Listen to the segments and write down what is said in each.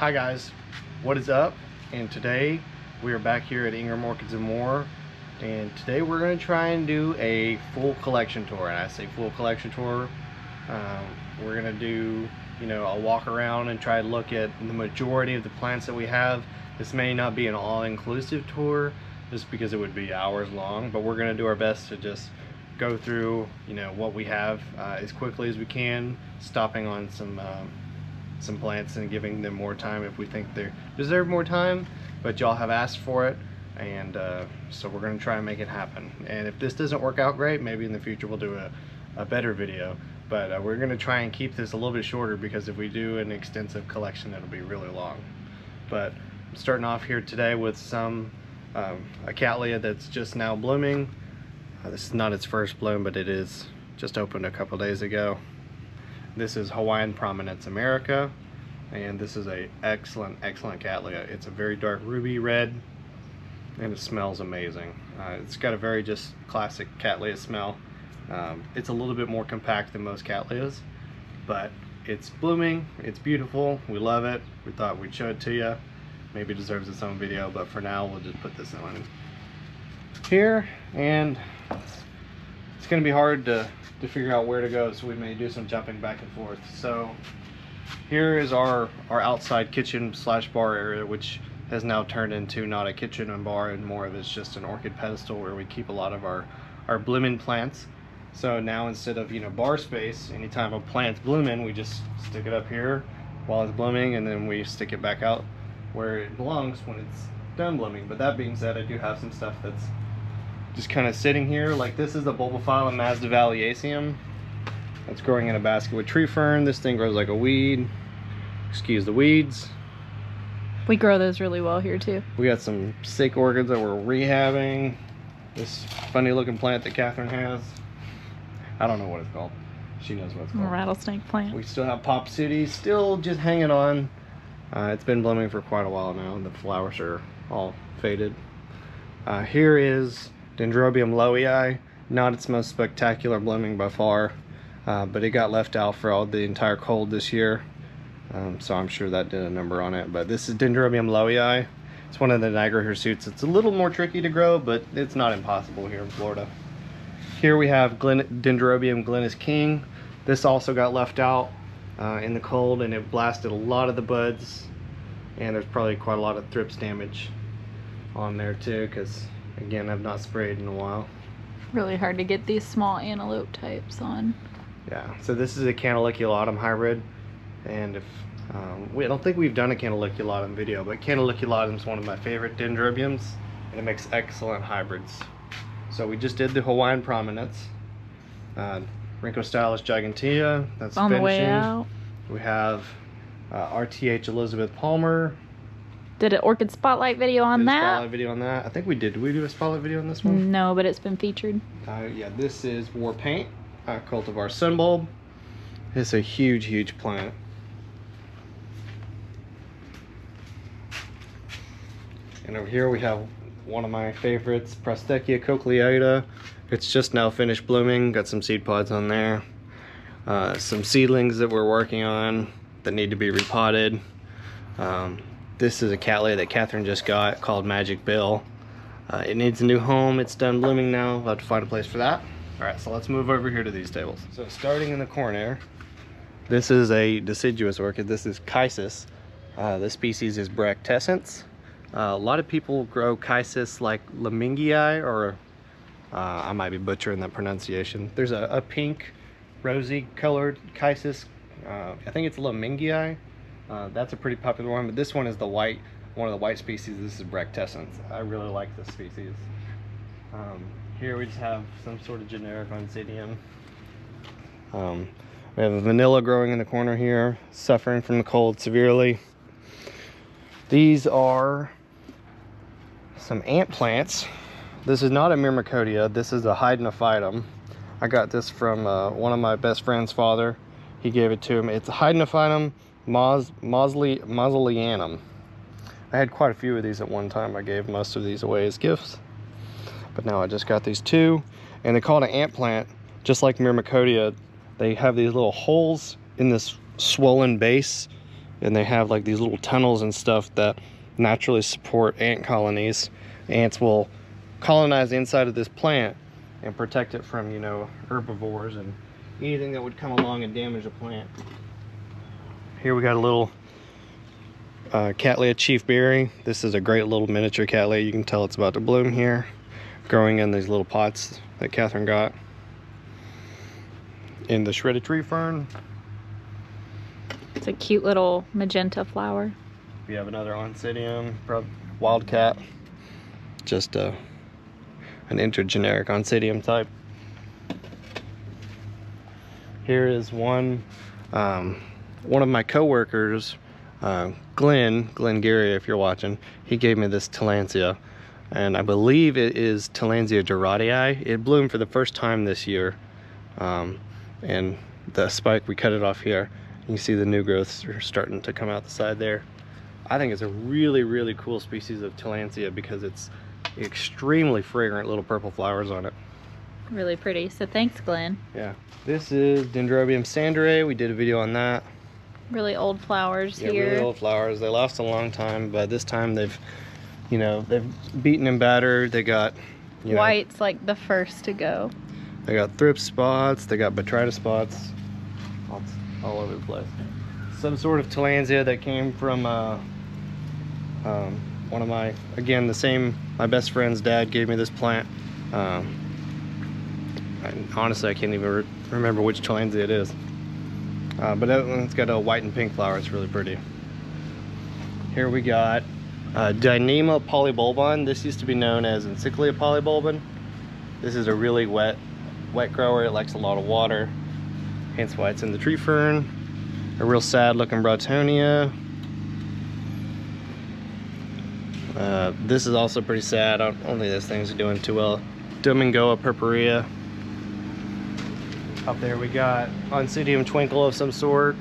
Hi guys, what is up? And today we are back here at Ingram Orchids and More. And today we're going to try and do a full collection tour. And I say full collection tour um, we're going to do you know a walk around and try to look at the majority of the plants that we have. This may not be an all-inclusive tour just because it would be hours long but we're going to do our best to just go through you know what we have uh, as quickly as we can stopping on some um, some plants and giving them more time if we think they deserve more time but y'all have asked for it and uh, so we're going to try and make it happen. And if this doesn't work out great maybe in the future we'll do a, a better video. But uh, we're going to try and keep this a little bit shorter because if we do an extensive collection it'll be really long. But I'm starting off here today with some um, a cattleya that's just now blooming. Uh, this is not its first bloom but it is just opened a couple days ago this is Hawaiian Prominence America and this is a excellent excellent cattleya it's a very dark ruby red and it smells amazing. Uh, it's got a very just classic Cattleya smell. Um, it's a little bit more compact than most Cattleyas, but it's blooming, it's beautiful, we love it. We thought we'd show it to you. Maybe it deserves its own video, but for now we'll just put this on here and it's gonna be hard to, to figure out where to go, so we may do some jumping back and forth. So here is our, our outside kitchen slash bar area, which has now turned into not a kitchen and bar and more of it's just an orchid pedestal where we keep a lot of our our blooming plants so now instead of you know bar space anytime a plant's blooming we just stick it up here while it's blooming and then we stick it back out where it belongs when it's done blooming but that being said I do have some stuff that's just kind of sitting here like this is the bulbophyllum masdevalliaceum that's growing in a basket with tree fern this thing grows like a weed excuse the weeds we grow those really well here too. We got some sick orchids that we're rehabbing. This funny looking plant that Kathryn has. I don't know what it's called. She knows what it's called. rattlesnake plant. We still have Pop City, still just hanging on. Uh, it's been blooming for quite a while now. And the flowers are all faded. Uh, here is Dendrobium lowii. Not its most spectacular blooming by far, uh, but it got left out for all the entire cold this year. Um, so I'm sure that did a number on it. But this is Dendrobium lowii. It's one of the nigrohirsutes. It's a little more tricky to grow, but it's not impossible here in Florida. Here we have Glen Dendrobium glennis king. This also got left out uh, in the cold and it blasted a lot of the buds. And there's probably quite a lot of thrips damage on there too, because again, I've not sprayed in a while. Really hard to get these small antelope types on. Yeah, so this is a Canaliculatum hybrid and if um, we, I don't think we've done a canaliculatum video but canaliculatum is one of my favorite dendrobiums and it makes excellent hybrids so we just did the Hawaiian prominence uh, Rhynchostylis gigantea that's on finishing. the way out we have uh, RTH Elizabeth Palmer did an orchid spotlight video on that. spotlight video on that. I think we did. Did we do a spotlight video on this one? No but it's been featured. Uh, yeah this is War Paint uh, cultivar sunbulb it's a huge huge plant And over here we have one of my favorites, Prosthechea cochleata. It's just now finished blooming, got some seed pods on there. Uh, some seedlings that we're working on that need to be repotted. Um, this is a cattleya that Kathryn just got called Magic Bill. Uh, it needs a new home, it's done blooming now, I'll have to find a place for that. All right, so let's move over here to these tables. So starting in the corner, this is a deciduous orchid. This is Chysis. Uh, the species is Bractescens. Uh, a lot of people grow chysis like lemingii, or uh, I might be butchering that pronunciation. There's a, a pink, rosy colored chysis. Uh, I think it's lemingii. Uh, that's a pretty popular one, but this one is the white, one of the white species. This is Bractescens. I really like this species. Um, here we just have some sort of generic Oncidium. Um, we have a vanilla growing in the corner here, suffering from the cold severely. These are some ant plants. This is not a myrmecodia. This is a hydnophytum. I got this from uh, one of my best friend's father. He gave it to him. It's a hydnophytum maus moseleyanum. I had quite a few of these at one time. I gave most of these away as gifts. But now I just got these two. And they call it an ant plant, just like myrmecodia. They have these little holes in this swollen base and they have like these little tunnels and stuff that naturally support ant colonies. Ants will colonize the inside of this plant and protect it from, you know, herbivores and anything that would come along and damage the plant. Here we got a little uh, Cattleya Chief Berry. This is a great little miniature Cattleya. You can tell it's about to bloom here, growing in these little pots that Kathryn got. In the shredded tree fern, It's a cute little magenta flower. we have another Oncidium Wildcat. Just uh, an intergeneric Oncidium type. Here is one, um, one of my coworkers, uh, Glenn, Glenn Gary, if you're watching, he gave me this Tillandsia, and I believe it is Tillandsia duratii. It bloomed for the first time this year, um, and the spike we cut it off here. You can see the new growths are starting to come out the side there. I think it's a really, really cool species of Tillandsia because it's extremely fragrant little purple flowers on it. Really pretty. So thanks, Glenn. Yeah. This is Dendrobium sanderae. We did a video on that. Really old flowers Yeah, here. really old flowers. They last a long time, but this time they've, you know, they've beaten and battered. They got, you know, White's like the first to go. they got thrips spots. They got botrytis spots. All, all over the place. Some sort of Tillandsia that came from uh, um, one of my, again, the same, my best friend's dad gave me this plant. Um, and honestly, I can't even re remember which Tillandsia it is. Uh, but that one's got a white and pink flower. It's really pretty. Here we got uh, Dinema polybulbon. This used to be known as Encyclia polybulbon. This is a really wet, wet grower. It likes a lot of water, hence why it's in the tree fern. A real sad looking Broughtonia. Uh, this is also pretty sad. I don't, only this thing's doing too well. Domingoa purpurea. Up there we got Oncidium twinkle of some sort.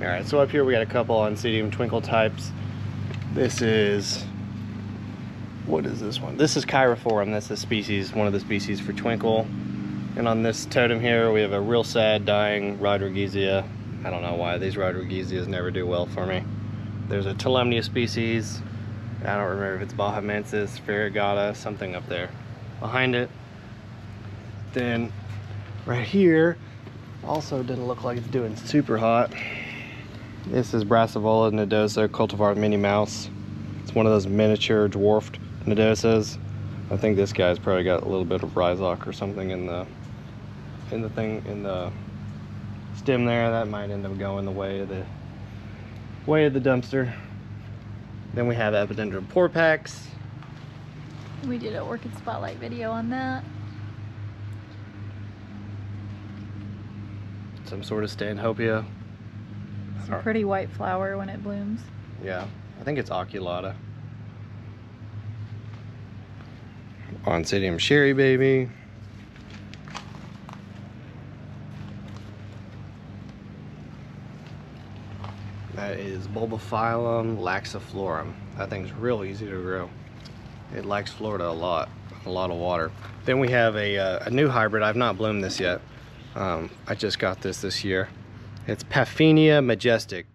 Alright, so up here we got a couple Oncidium twinkle types. This is what is this one? This is Cheirophorum. That's the species, one of the species for twinkle. And on this totem here, we have a real sad dying Rodriguezia. I don't know why these Rodriguezias never do well for me. There's a Tolumnia species. I don't remember if it's Bahamensis, Variegata, something up there. Behind it. Then right here, also didn't look like it's doing super hot. This is Brassavola nodosa cultivar mini mouse. It's one of those miniature dwarfed nodosas. I think this guy's probably got a little bit of rhizok or something in the in the thing in the stem there. That might end up going the way of the way of the dumpster. Then we have Epidendrum porpax. We did a Orchid Spotlight video on that. Some sort of Stanhopea. It's a pretty white flower when it blooms. Yeah, I think it's Oculata. Oncidium Sherry Baby. That is Bulbophyllum laxiflorum. That thing's real easy to grow. It likes Florida a lot, a lot of water. Then we have a, uh, a new hybrid. I've not bloomed this yet. Um, I just got this this year. It's Paphinia majestic,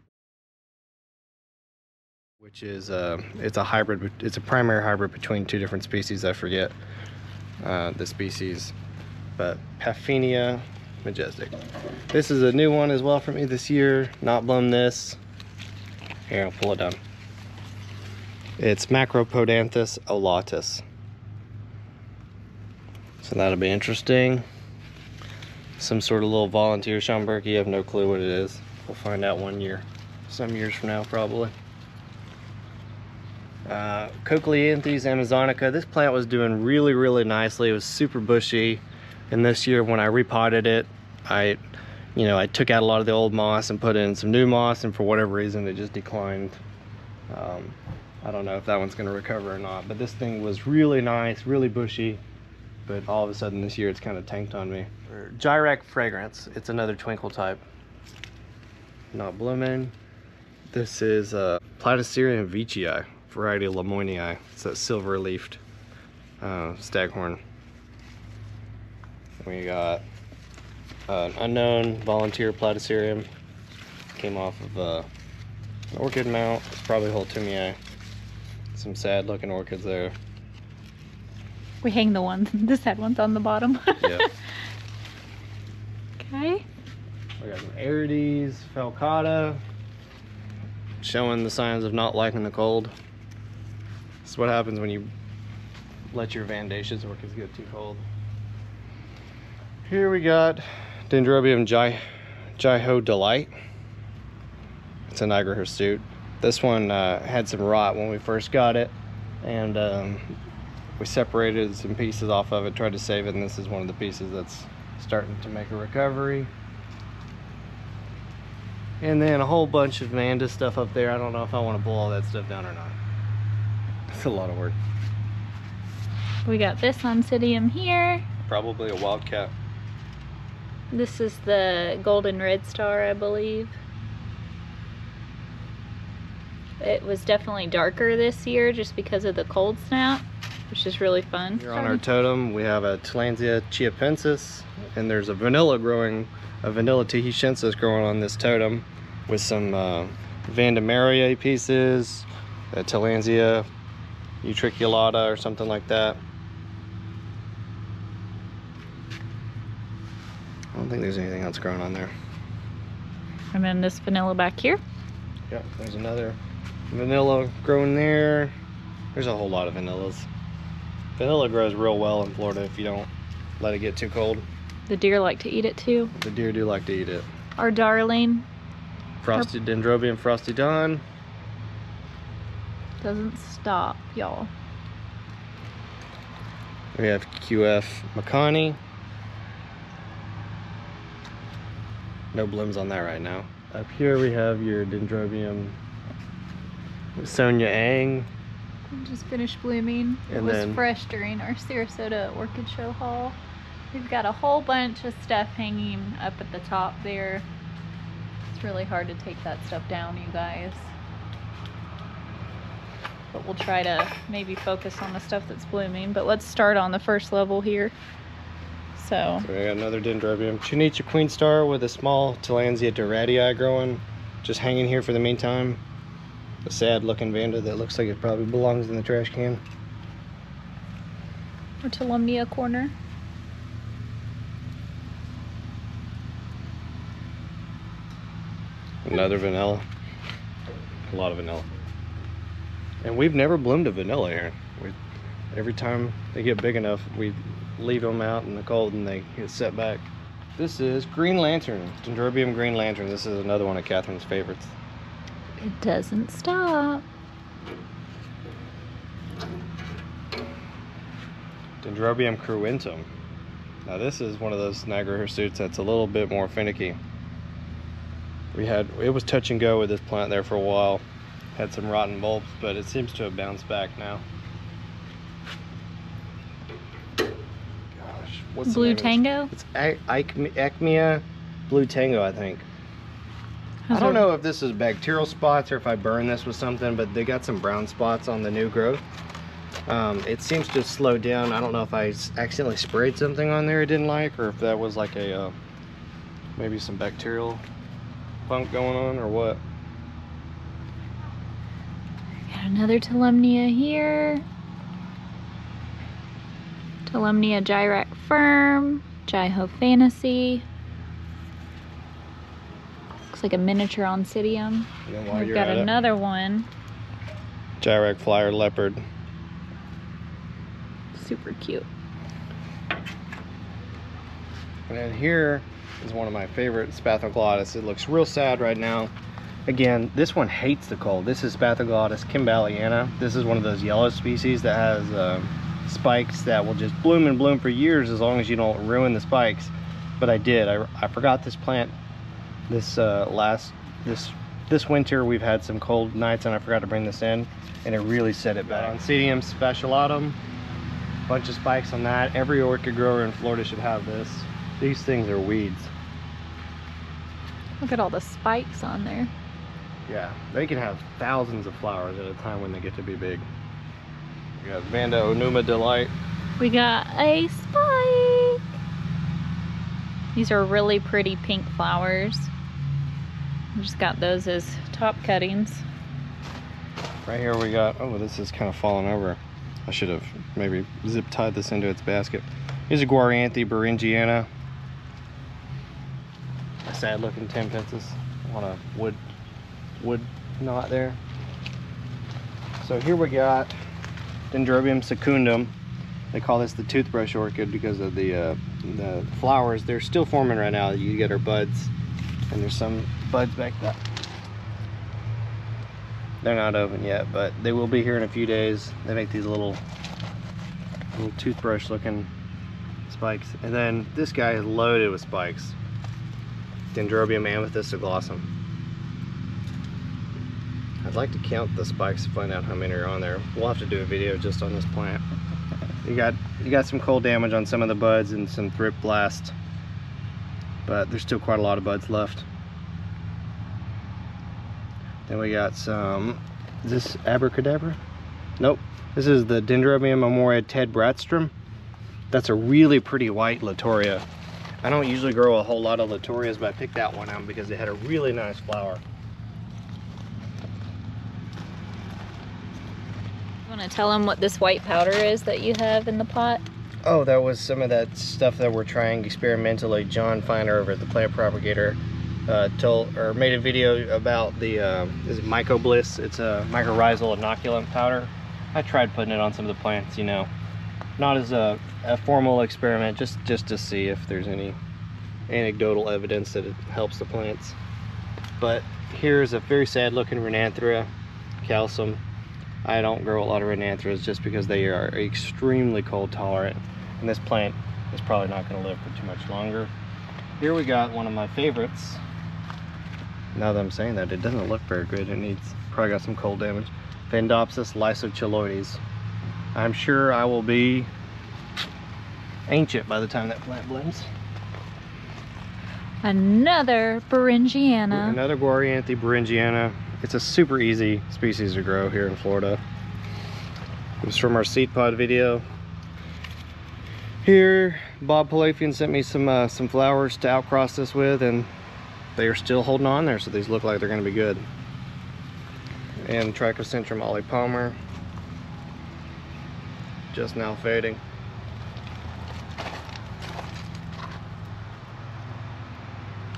which is a, it's a hybrid. It's a primary hybrid between two different species. I forget uh, the species, but Paphinia majestic. This is a new one as well for me this year. Not bloomed this. Here, I'll pull it down. It's Macropodanthus olatus. So that'll be interesting. Some sort of little volunteer Schomburg. You have no clue what it is. We'll find out one year. Some years from now, probably. Uh, Cochleanthes amazonica. This plant was doing really, really nicely. It was super bushy. And this year when I repotted it, I, you know, I took out a lot of the old moss and put in some new moss and for whatever reason it just declined. Um, I don't know if that one's going to recover or not, but this thing was really nice, really bushy, but all of a sudden this year it's kind of tanked on me. Gyrac fragrance, it's another twinkle type. Not blooming. This is a Platycerium veitchii, variety of Lemoinii. It's that silver leafed uh, staghorn. We got uh, an unknown volunteer Platycerium, came off of uh, an orchid mount. It's probably Holtumii. Some sad looking orchids there. We hang the ones, the sad ones on the bottom. Yeah. okay. We got some Aerides, Falcata, showing the signs of not liking the cold. This is what happens when you let your Vandaceous orchids get too cold. Here we got Dendrobium Jai, Jaiho Delight. It's a nigrohirsute. This one uh, had some rot when we first got it, and um, we separated some pieces off of it, tried to save it, and this is one of the pieces that's starting to make a recovery. And then a whole bunch of Manda stuff up there. I don't know if I want to pull all that stuff down or not. It's a lot of work. We got this Oncidium here. Probably a wildcat. This is the golden red star, I believe. It was definitely darker this year just because of the cold snap, which is really fun. Here on our totem, we have a Tillandsia chiapensis, and there's a vanilla growing, a vanilla tahitiensis growing on this totem with some uh, Vandermeria pieces, a Tillandsia utriculata or something like that. I don't think there's anything else growing on there. And then this vanilla back here. Yep, there's another vanilla growing there. There's a whole lot of vanillas. Vanilla grows real well in Florida if you don't let it get too cold. The deer like to eat it too. The deer do like to eat it. Our darling Frosty Dendrobium Frosty Dawn. doesn't stop, y'all. We have QF McConney. No blooms on that right now. Up here we have your Dendrobium Sonia Ang. Just finished blooming. it And was then- fresh during our Sarasota Orchid Show haul. We've got a whole bunch of stuff hanging up at the top there. It's really hard to take that stuff down, you guys. But we'll try to maybe focus on the stuff that's blooming. But let's start on the first level here. So, So we got another Dendrobium. Chunicha Queen Star with a small Tillandsia duratii growing. Just hanging here for the meantime. A sad looking Vanda that looks like it probably belongs in the trash can. our Tolumnia corner. Another vanilla. A lot of vanilla. And we've never bloomed a vanilla here. We, every time they get big enough, we leave them out in the cold and they get set back. This is Green Lantern, Dendrobium Green Lantern. This is another one of Kathryn's favorites. It doesn't stop. Dendrobium cruentum. Now this is one of those nigrohirsutes that's a little bit more finicky. We had, it was touch and go with this plant there for a while. Had some rotten bulbs, but it seems to have bounced back now. Gosh, what's the Blue? Tango. It's A- Icme- Aechmea Blue Tango, I think. I don't our- know if this is bacterial spots or if I burn this with something, but they got some brown spots on the new growth. Um, it seems to slow down. I don't know if I accidentally sprayed something on there I didn't like, or if that was like a uh, maybe some bacterial funk going on, or what. Got another Tolumnia here. Tolumnia Gyrac Firm. Jaiho Fantasy. Looks like a miniature Oncidium. We've got another one. it, Gyrac Flyer Leopard. Super cute. And then here is one of my favorite Spathoglottis. It looks real sad right now. Again, this one hates the cold. This is Spathoglottis kimballiana. This is one of those yellow species that has um, spikes that will just bloom and bloom for years as long as you don't ruin the spikes. But I did. I, I forgot this plant this uh, last this this winter. We've had some cold nights and I forgot to bring this in, and it really set it back. Oncidium sphacelatum, bunch of spikes on that. Every orchid grower in Florida should have this. These things are weeds. Look at all the spikes on there. Yeah, they can have thousands of flowers at a time when they get to be big. We got Vanda Onuma Delight. We got a spike. These are really pretty pink flowers. Just got those as top cuttings. Right here we got, oh, this is kind of falling over. I should have maybe zip tied this into its basket. Here's a Guarianthe Bowringiana. A sad looking Tampensis on a wood, wood knot there. So here we got Dendrobium secundum. They call this the toothbrush orchid because of the, uh, the flowers. They're still forming right now. You get our buds and there's some buds back up. They're not open yet, but they will be here in a few days. They make these little, little toothbrush looking spikes. And then this guy is loaded with spikes. Dendrobium amethystoglossum. I'd like to count the spikes to find out how many are on there. We'll have to do a video just on this plant. You got you got some cold damage on some of the buds and some thrip blast, but there's still quite a lot of buds left. We got some, is this abracadabra? Nope. This is the Dendrobium amoria Ted Bratstrom. That's a really pretty white Latouria. I don't usually grow a whole lot of Latourias, but I picked that one out because it had a really nice flower. You want to tell them what this white powder is that you have in the pot? Oh, that was some of that stuff that we're trying experimentally. John Finer over at the Plant Propagator uh, told or made a video about the uh, is it Mycobliss? It's a mycorrhizal inoculant powder. I tried putting it on some of the plants, you know, not as a, a formal experiment, just just to see if there's any anecdotal evidence that it helps the plants. But here's a very sad looking Renanthera calcium. I don't grow a lot of Renantheras just because they are extremely cold tolerant. And this plant is probably not going to live for too much longer. Here we got one of my favorites. Now that I'm saying that, it doesn't look very good. It needs, probably got some cold damage. Vandopsis lissochiloides. I'm sure I will be ancient by the time that plant blooms. Another Bowringiana. Another Guarianthe Bowringiana. It's a super easy species to grow here in Florida. It was from our seed pod video. Here, Bob Palafian sent me some uh, some flowers to outcross this with, and they are still holding on there, so these look like they're going to be good. And Trichocentrum Ollie Palmer, just now fading.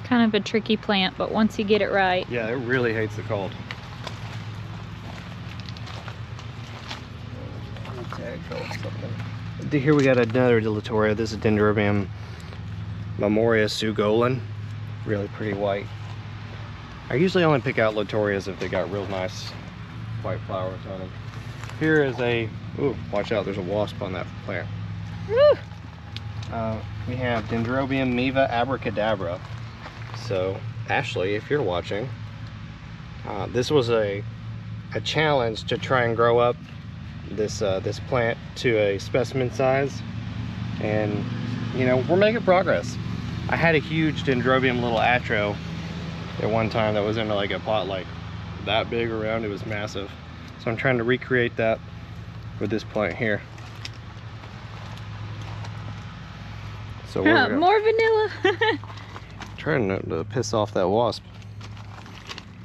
Kind of a tricky plant, but once you get it right. Yeah, it really hates the cold. Here we got another Dilatoria. This is Dendrobium Memoria Sugolan. Really pretty white. I usually only pick out Latourias if they got real nice white flowers on them. Here is a, ooh, watch out, there's a wasp on that plant. Uh, we have Dendrobium Miva Abracadabra. So, Ashley, if you're watching, uh, this was a, a challenge to try and grow up this uh, this plant to a specimen size. And, you know, we're making progress. I had a huge Dendrobium little atro at one time that was in like a pot like that big around. It was massive. So I'm trying to recreate that with this plant here. So Uh, more vanilla. trying not to piss off that wasp.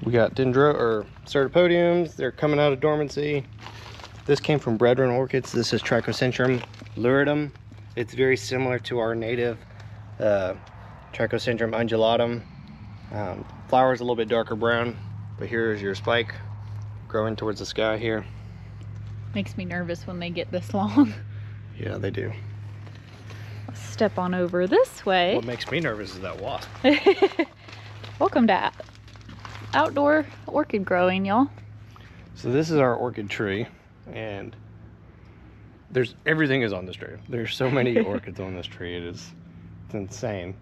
We got dendro or cyrtopodiums. They're coming out of dormancy. This came from Brethren Orchids. This is Trichocentrum luridum. It's very similar to our native uh, Trichocentrum undulatum. Um, flowers a little bit darker brown, but here's your spike growing towards the sky here. Makes me nervous when they get this long. Yeah, they do. Step on over this way. What makes me nervous is that wasp. Welcome to outdoor orchid growing, y'all. So this is our orchid tree, and there's everything is on this tree. There's so many orchids on this tree. It is it's insane.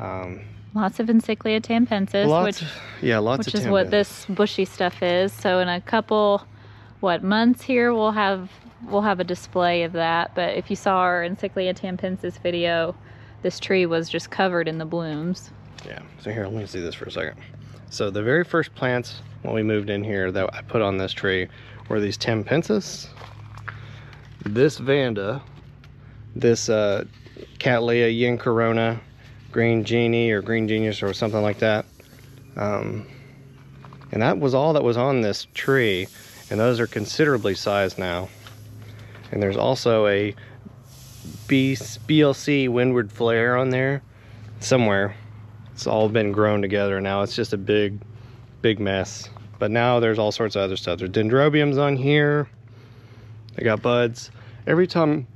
Um, Lots of Encyclia tampensis, lots, which yeah, lots which is what this bushy stuff is. So in a couple, what months here, we'll have we'll have a display of that. But if you saw our Encyclia tampensis video, this tree was just covered in the blooms. Yeah. So here, let me see this for a second. So the very first plants when we moved in here that I put on this tree were these Tampensis, this Vanda, this uh, Cattleya Yin Corona, Green Genie or Green Genius or something like that, Um, and that was all that was on this tree. And those are considerably sized now. And there's also a B BLC windward flare on there somewhere. It's all been grown together now. It's just a big, big mess. But now there's all sorts of other stuff. There's dendrobiums on here. I got buds. Every time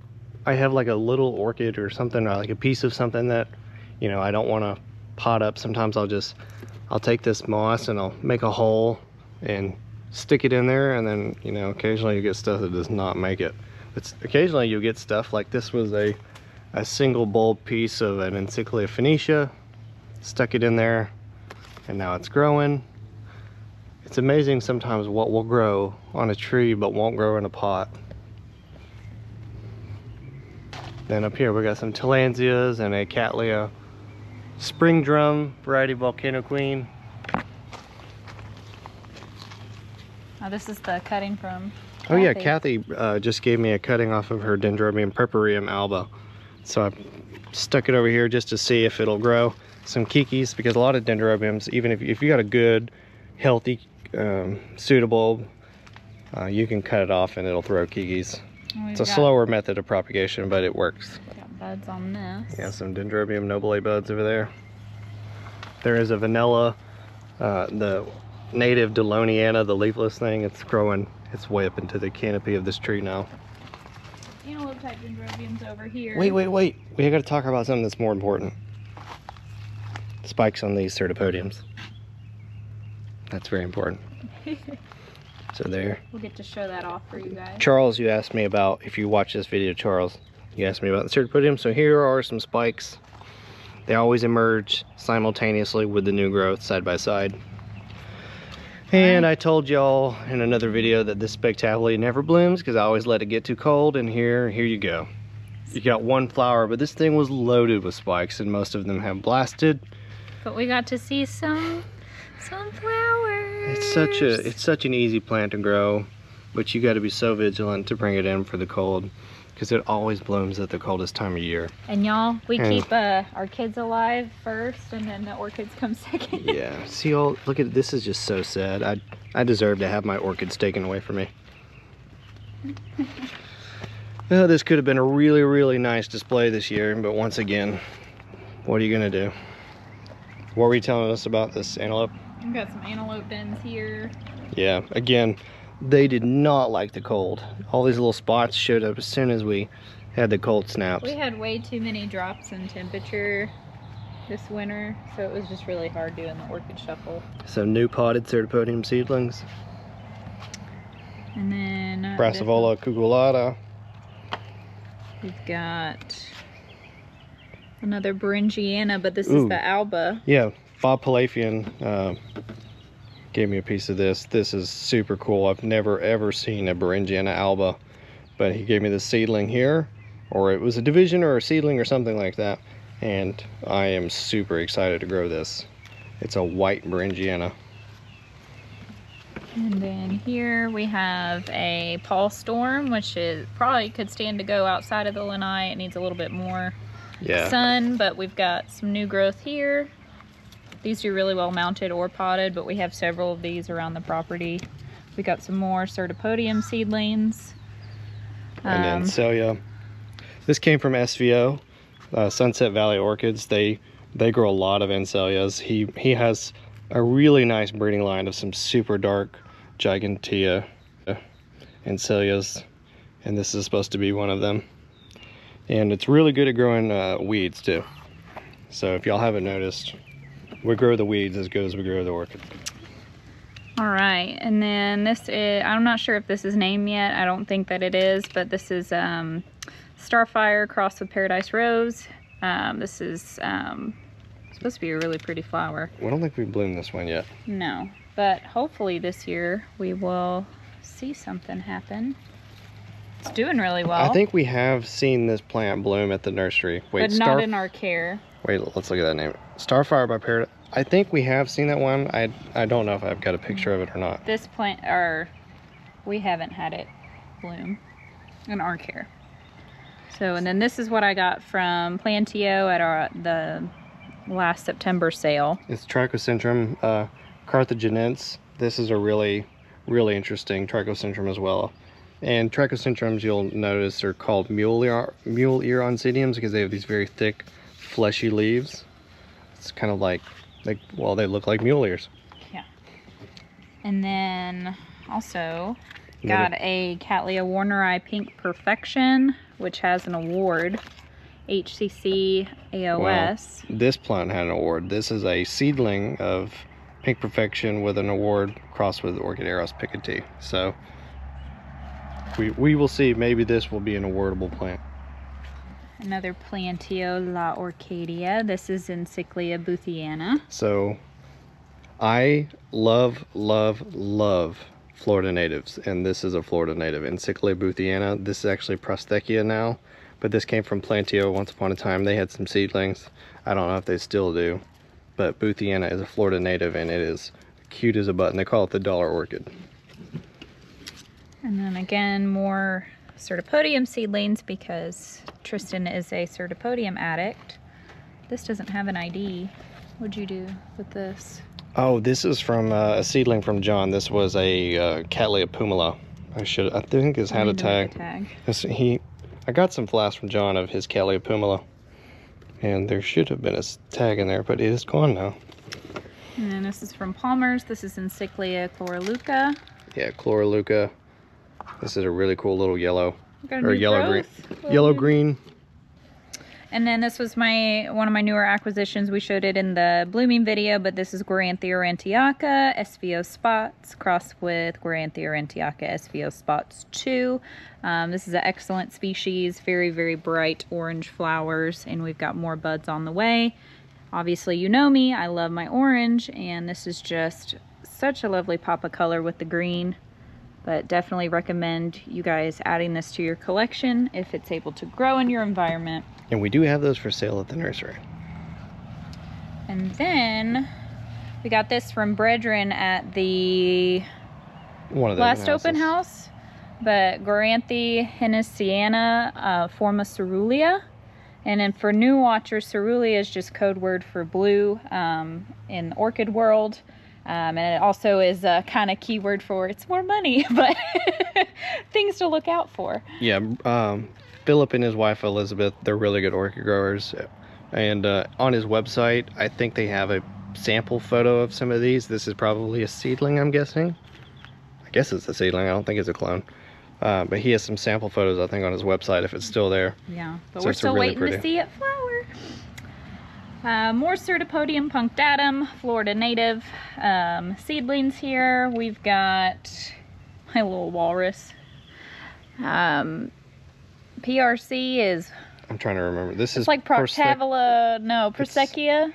I have like a little orchid or something, or like a piece of something that, you know, I don't want to pot up, sometimes I'll just, I'll take this moss and I'll make a hole and stick it in there. And then, you know, occasionally you get stuff that does not make it. But occasionally you'll get stuff like this was a, a single bulb piece of an Encyclia phoenicea, stuck it in there, and now it's growing. It's amazing sometimes what will grow on a tree but won't grow in a pot. Then up here we got some tillandsias and a cattleya spring drum variety volcano queen. Oh, this is the cutting from. Oh yeah, Kathy uh, just gave me a cutting off of her Dendrobium purpureum alba. So I stuck it over here just to see if it'll grow some keikis because a lot of dendrobiums, even if, if you got a good, healthy um, pseudobulb, uh, you can cut it off and it'll throw keikis. It's a slower method of propagation, but it works. Buds on this. Yeah, some Dendrobium nobile buds over there. There is a vanilla, uh, the native Dilloniana, the leafless thing. It's growing its way up into the canopy of this tree now. Antelope type Dendrobiums over here. Wait, wait, wait. We got to talk about something that's more important. Spikes on these cyrtopodiums. That's very important. so there. We'll get to show that off for you guys. Charles, you asked me about, if you watch this video, Charles, you asked me about the cyrtopodium. So here are some spikes. They always emerge simultaneously with the new growth side by side. And I told y'all in another video that this spectacularly never blooms because I always let it get too cold and here, here you go. You got one flower, but this thing was loaded with spikes and most of them have blasted. But we got to see some, some flowers. It's such a, it's such an easy plant to grow, but you got to be so vigilant to bring it in for the cold because it always blooms at the coldest time of year. And y'all, we And- keep uh, our kids alive first, and then the orchids come second. Yeah, see all, look at, this is just so sad. I, I deserve to have my orchids taken away from me. Well, this could have been a really, really nice display this year, but once again, what are you gonna do? What were you telling us about this antelope? We've got some antelope dens here. Yeah, again, they did not like the cold. All these little spots showed up as soon as we had the cold snaps. We had way too many drops in temperature this winter, so it was just really hard doing the orchid shuffle. Some new potted cyrtopodium seedlings. And then uh, this Brassavola cucullata. We've got another Bowringiana, but this is the Alba. Yeah, Bob Palafian uh, gave me a piece of this. This is super cool. I've never ever seen a Bowringiana alba, but he gave me the seedling here, or it was a division or a seedling or something like that. And I am super excited to grow this. It's a white Bowringiana. And then here we have a Paul Storm, which is probably could stand to go outside of the lanai. It needs a little bit more Yeah. sun, but we've got some new growth here. These are really well mounted or potted, but we have several of these around the property. We got some more Cyrtopodium seedlings. and then Um, Celia. This came from SVO, uh, Sunset Valley Orchids. They they grow a lot of Ansellias. He he has a really nice breeding line of some super dark Gigantea Ansellias, and this is supposed to be one of them. And it's really good at growing uh, weeds too. So if y'all haven't noticed, we grow the weeds as good as we grow the orchid. All right, and then this is, I'm not sure if this is named yet. I don't think that it is, but this is um, Starfire crossed with Paradise Rose. Um, this is um, supposed to be a really pretty flower. I don't think we've bloomed this one yet. No, but hopefully this year we will see something happen. It's doing really well, I think we have seen this plant bloom at the nursery. Wait, but Star not in our care. Wait, let's look at that name. Starfire by Paradise. I think we have seen that one. I I don't know if I've got a picture of it or not. This plant, or we haven't had it bloom in our care. So, and then this is what I got from Plantio at our the last September sale. It's Trichocentrum uh, carthaginense. This is a really, really interesting Trichocentrum as well. And Trichocentrums, you'll notice, are called mule ear, mule ear oncidiums because they have these very thick, fleshy leaves. It's kind of like, like, well, they look like mule ears. Yeah. And then also got a Cattleya Warneri Pink Perfection, which has an award, HCC AOS. This plant had an award. This is a seedling of Pink Perfection with an award crossed with Orchideros picotee. So we, we will see. Maybe this will be an awardable plant. Another Plantio La Orquidea. This is Encyclia Boothiana. So I love, love, love Florida natives. And this is a Florida native, Encyclia boothiana. This is actually Prosthechea now, but this came from Plantio once upon a time. They had some seedlings. I don't know if they still do, but boothiana is a Florida native and it is cute as a button. They call it the dollar orchid. And then again, more Cyrtopodium seedlings because Tristan is a Cyrtopodium addict. This doesn't have an ID. What'd you do with this? Oh, this is from uh, a seedling from John. This was a uh, Cattleya pumila. I should, I think this had a to tag. tag. This, he, I got some flasks from John of his Cattleya pumila, and there should have been a tag in there, but it is gone now. And this is from Palmer's. This is Encyclia chloroleuca. Yeah, chloroleuca. This is a really cool little yellow or yellow green. Little yellow new- green. And then this was my one of my newer acquisitions. We showed it in the blooming video, but this is Guarianthe aurantiaca SVO spots crossed with Guarianthe aurantiaca SVO spots 2. Um, this is an excellent species, very, very bright orange flowers, and we've got more buds on the way. Obviously, you know me, I love my orange, and this is just such a lovely pop of color with the green. But definitely recommend you guys adding this to your collection if it's able to grow in your environment. And we do have those for sale at the nursery. And then we got this from Brethren at the One of those last open house. But Guarianthe Hennessiana uh, forma cerulean. And then for new watchers, cerulean is just code word for blue um, in the orchid world. Um, and it also is a kind of keyword for it's more money, but things to look out for. Yeah, um, Philip and his wife Elizabeth, they're really good orchid growers. And uh, on his website, I think they have a sample photo of some of these. This is probably a seedling, I'm guessing. I guess it's a seedling. I don't think it's a clone. Uh, but he has some sample photos, I think, on his website if it's still there. Yeah, but So we're still really waiting pretty. to see it flower. Uh, more Cyrtopodium punctatum, Florida native um, seedlings here. We've got my little walrus. Um, PRC is I'm trying to remember. This is it's like Proctavilla, no, Prosecchia.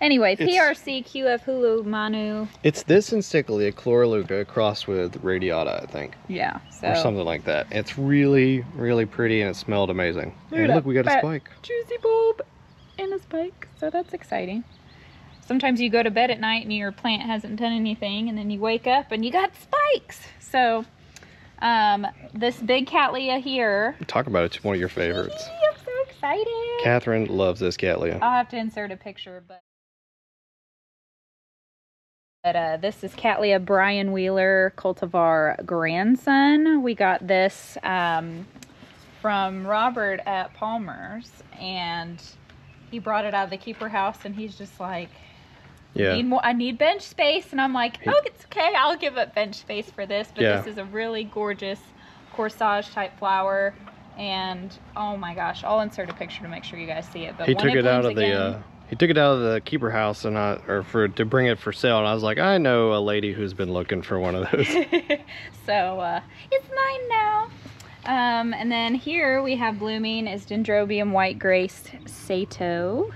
Anyway, PRC QF Hulu Manu. It's this encyclia chloroleuca crossed with radiata, I think, Yeah, so or something like that. It's really, really pretty, and it smelled amazing. Look and look, we got a spike. juicy bulb and a spike. So that's exciting. Sometimes you go to bed at night and your plant hasn't done anything, and then you wake up and you got spikes. So, um, this big Cattleya here. Talk about it. It's one of your favorites. I'm so excited. Kathryn loves this Cattleya. I'll have to insert a picture, but. But uh, this is Cattleya Brian Wheeler cultivar grandson. We got this um, from Robert at Palmer's, and he brought it out of the keeper house, and he's just like, Yeah. need more, I need bench space, and I'm like, oh, it's okay, I'll give up bench space for this. But Yeah. this is a really gorgeous corsage type flower, and oh my gosh, I'll insert a picture to make sure you guys see it. But he took it out blooms of the again- uh, he took it out of the keeper house and I, or for to bring it for sale and I was like I know a lady who's been looking for one of those so uh, it's mine now. Um, and then here we have blooming is Dendrobium white grace Sato.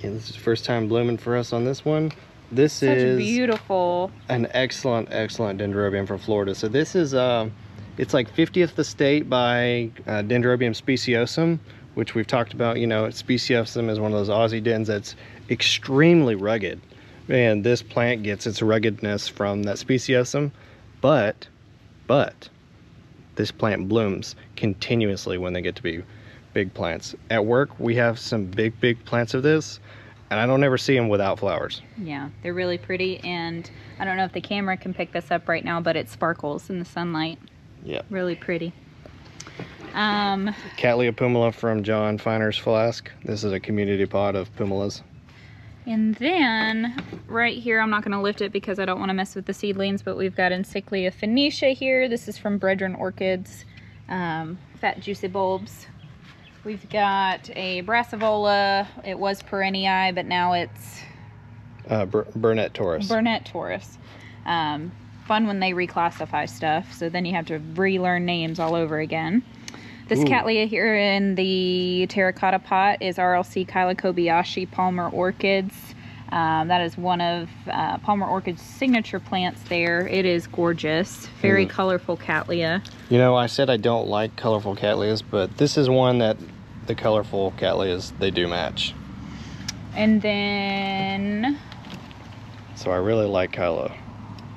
yeah, this is the first time blooming for us on this one this Such is beautiful. an excellent excellent dendrobium from Florida so this is um it's like 50th the state by uh, dendrobium speciosum which we've talked about you know speciosum is one of those Aussie dens that's extremely rugged and this plant gets its ruggedness from that speciosum but but this plant blooms continuously when they get to be big plants. At work, we have some big, big plants of this, and I don't ever see them without flowers. Yeah, they're really pretty, and I don't know if the camera can pick this up right now, but it sparkles in the sunlight. Yeah. Really pretty. Um, Cattleya pumila from John Finer's Flask. This is a community pot of pumilas. And then right here, I'm not going to lift it because I don't want to mess with the seedlings, but we've got Encyclia phoenicea here. This is from Brethren Orchids, um, fat juicy bulbs. We've got a Brassavola. It was perenniae, but now it's Uh, Bur- Burnett Taurus. Burnett Taurus. Um, fun when they reclassify stuff, so then you have to relearn names all over again. This Ooh. Cattleya here in the terracotta pot is RLC Kyla Kobayashi Palmer Orchids. Um, that is one of uh, Palmer Orchid's signature plants there. It is gorgeous. Very Mm. colorful Cattleya. You know, I said I don't like colorful cattleyas, but this is one that the colorful cattleyas, they do match. And then So I really like Kylo.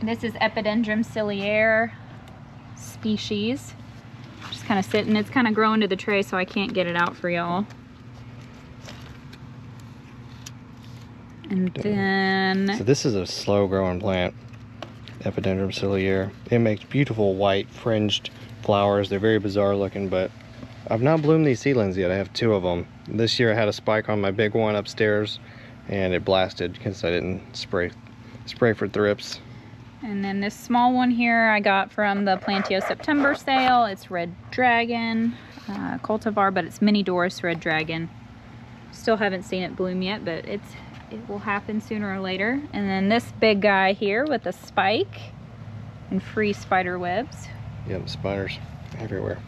This is Epidendrum ciliare species. Kind of sitting. It's kind of growing to the tray, so I can't get it out for y'all. And So then, this is a slow growing plant, Epidendrum ciliare. It makes beautiful white fringed flowers. They're very bizarre looking, but I've not bloomed these seedlings yet. I have two of them. This year I had a spike on my big one upstairs and it blasted because I didn't spray spray for thrips. And then this small one here I got from the Plantio September sale. It's Red Dragon uh, cultivar, but it's Mini Doris Red Dragon. Still haven't seen it bloom yet, but it's it will happen sooner or later. And then this big guy here with a spike and free spider webs. Yep, spiders everywhere.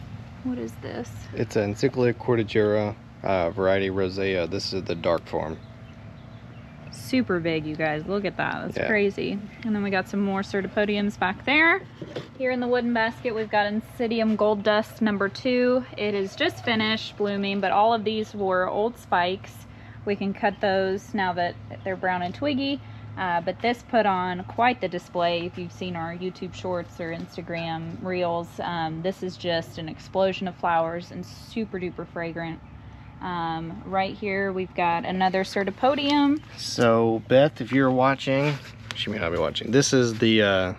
What is this? It's an Encyclia cordigera uh, variety rosea. This is the dark form. Super big, you guys. Look at that. That's Yeah. crazy. And then we got some more Cyrtopodiums back there. Here in the wooden basket, we've got Oncidium Gold Dust number two. It is just finished blooming, but all of these were old spikes. We can cut those now that they're brown and twiggy. Uh, but this put on quite the display if you've seen our YouTube shorts or Instagram reels. Um, this is just an explosion of flowers and super duper fragrant. Um, right here, we've got another Cyrtopodium. So Beth, if you're watching, she may not be watching. This is the uh,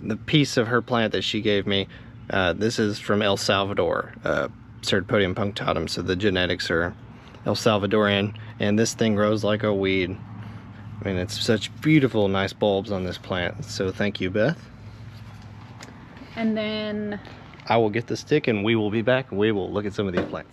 the piece of her plant that she gave me. Uh, this is from El Salvador, uh, Cyrtopodium punctatum. So the genetics are El Salvadorian, and this thing grows like a weed. I mean, it's such beautiful, nice bulbs on this plant. So thank you, Beth. And then, I will get the stick, and we will be back, and we will look at some of these plants.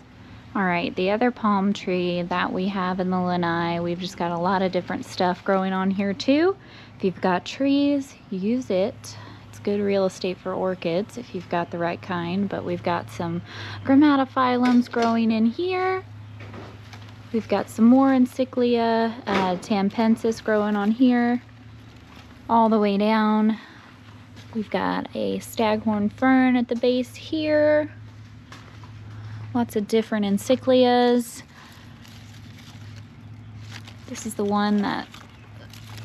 All right, the other palm tree that we have in the lanai, we've just got a lot of different stuff growing on here too. If you've got trees, use it. It's good real estate for orchids if you've got the right kind, but we've got some grammatophyllums growing in here. We've got some more encyclia, uh, tampensis growing on here, all the way down. We've got a staghorn fern at the base here. Lots of different encyclias. This is the one that,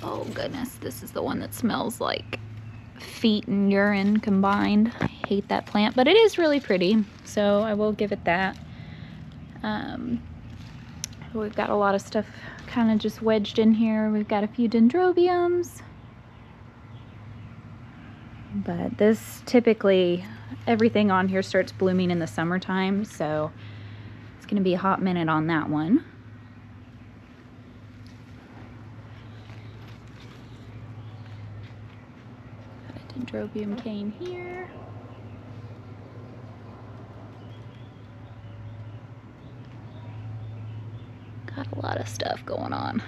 oh goodness, this is the one that smells like feet and urine combined. I hate that plant, but it is really pretty, so I will give it that. Um, we've got a lot of stuff kind of just wedged in here. We've got a few dendrobiums. But this typically, everything on here starts blooming in the summertime, so it's going to be a hot minute on that one. Got a dendrobium cane here. Got a lot of stuff going on.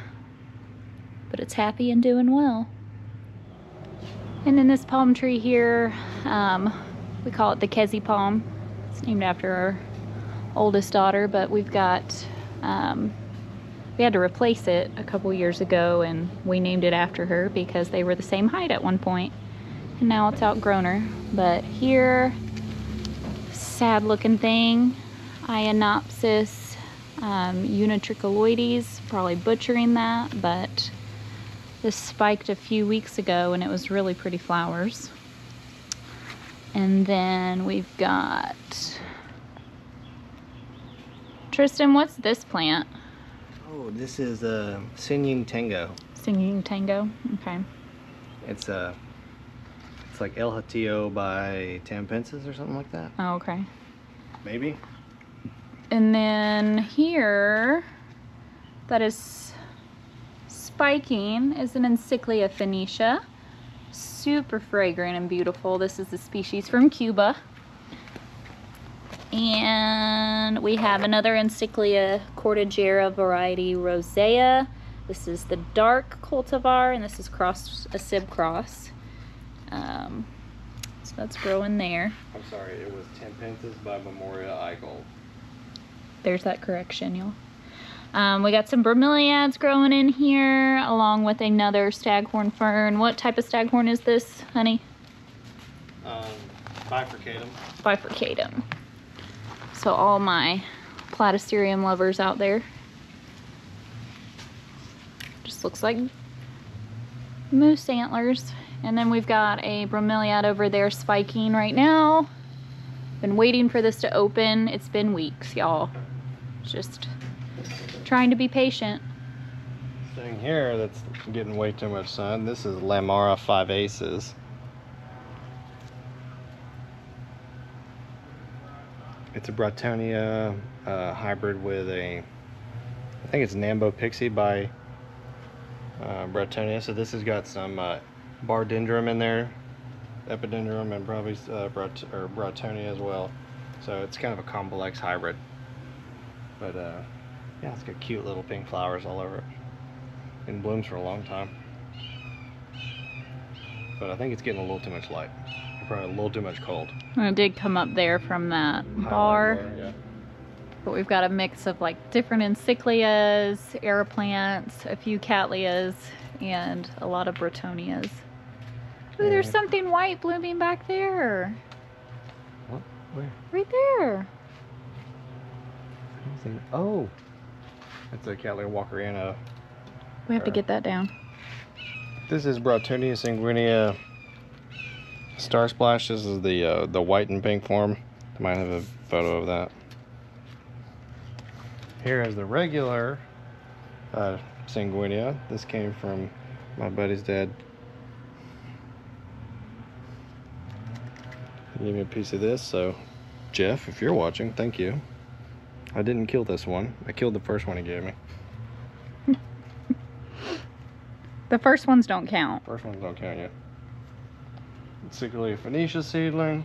But it's happy and doing well. And then this palm tree here, um, we call it the Kezi palm. It's named after our oldest daughter, but we've got, um, we had to replace it a couple years ago and we named it after her because they were the same height at one point. And now it's outgrown her. But here, sad looking thing, Ionopsis um, unitricholoides, probably butchering that, but this spiked a few weeks ago and it was really pretty flowers. And then we've got Tristan, what's this plant? Oh, this is a uh, singing tango. Singing tango. Okay. It's a. Uh, it's like El Hatillo by Tampensis or something like that. Oh, okay. Maybe. And then here, that is spiking, is an Encyclia phoenicea. Super fragrant and beautiful. This is the species from Cuba. And we have another Encyclia cordigera variety rosea. This is the dark cultivar, and this is cross a sib cross. Um, so that's growing there. I'm sorry, it was Tampensis by Memoria Eichel. There's that correction, y'all. Um, we got some bromeliads growing in here, along with another staghorn fern. What type of staghorn is this, honey? Um, bifurcatum. Bifurcatum. So all my platycerium lovers out there. Just looks like moose antlers. And then we've got a bromeliad over there spiking right now. Been waiting for this to open. It's been weeks, y'all. Just trying to be patient. Thing here that's getting way too much sun. This is Lamara 5 Aces. It's a Broughtonia uh, hybrid with a, I think it's Nambo Pixie by uh, Broughtonia. So this has got some uh, Bardendrum in there, Epidendrum, and probably uh, Broughtonia as well. So it's kind of a complex hybrid. But uh, yeah, it's got cute little pink flowers all over it. And blooms for a long time. But I think it's getting a little too much light. Probably a little too much cold. it did come up there from that bar. yeah. But we've got a mix of like different encyclias, air plants, a few cattleyas, and a lot of Broughtonias. Ooh, there's something white blooming back there. What? Where? Right there. Oh, that's a Cattleya walkeriana. We have to get that down. This is Broughtonia sanguinea star splash. This is the uh, the white and pink form. I might have a photo of that. Here is the regular uh, sanguinea. This came from my buddy's dad. He gave me a piece of this, so Jeff, if you're watching, thank you. I didn't kill this one. I killed the first one he gave me. the first ones don't count. First ones don't count yet. Encyclia phoenicea seedling.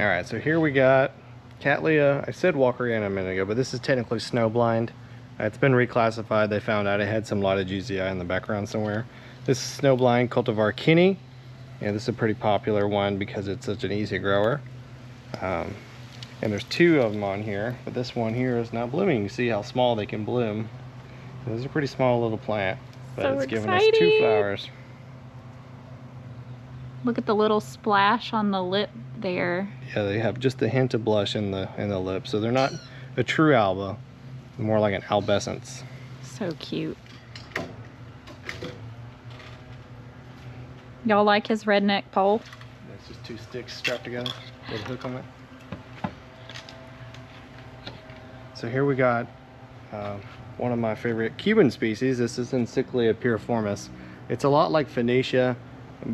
All right, so here we got Cattleya. I said Walker Walkeriana a minute ago, but this is technically snowblind. Uh, it's been reclassified. They found out it had some loddigesii in the background somewhere. This is Snowblind Cultivar Kinney. And this is a pretty popular one because it's such an easy grower. Um, and there's two of them on here, but this one here is not blooming. You see how small they can bloom. This is a pretty small little plant, but so it's exciting. giving us two flowers. Look at the little splash on the lip there. Yeah, they have just a hint of blush in the in the lip, so they're not a true alba, more like an albescence. So cute. Y'all like his redneck pole? It's just two sticks strapped together with a hook on it. So here we got uh, one of my favorite Cuban species. This is Encyclia piriformis. It's a lot like Phoenicea,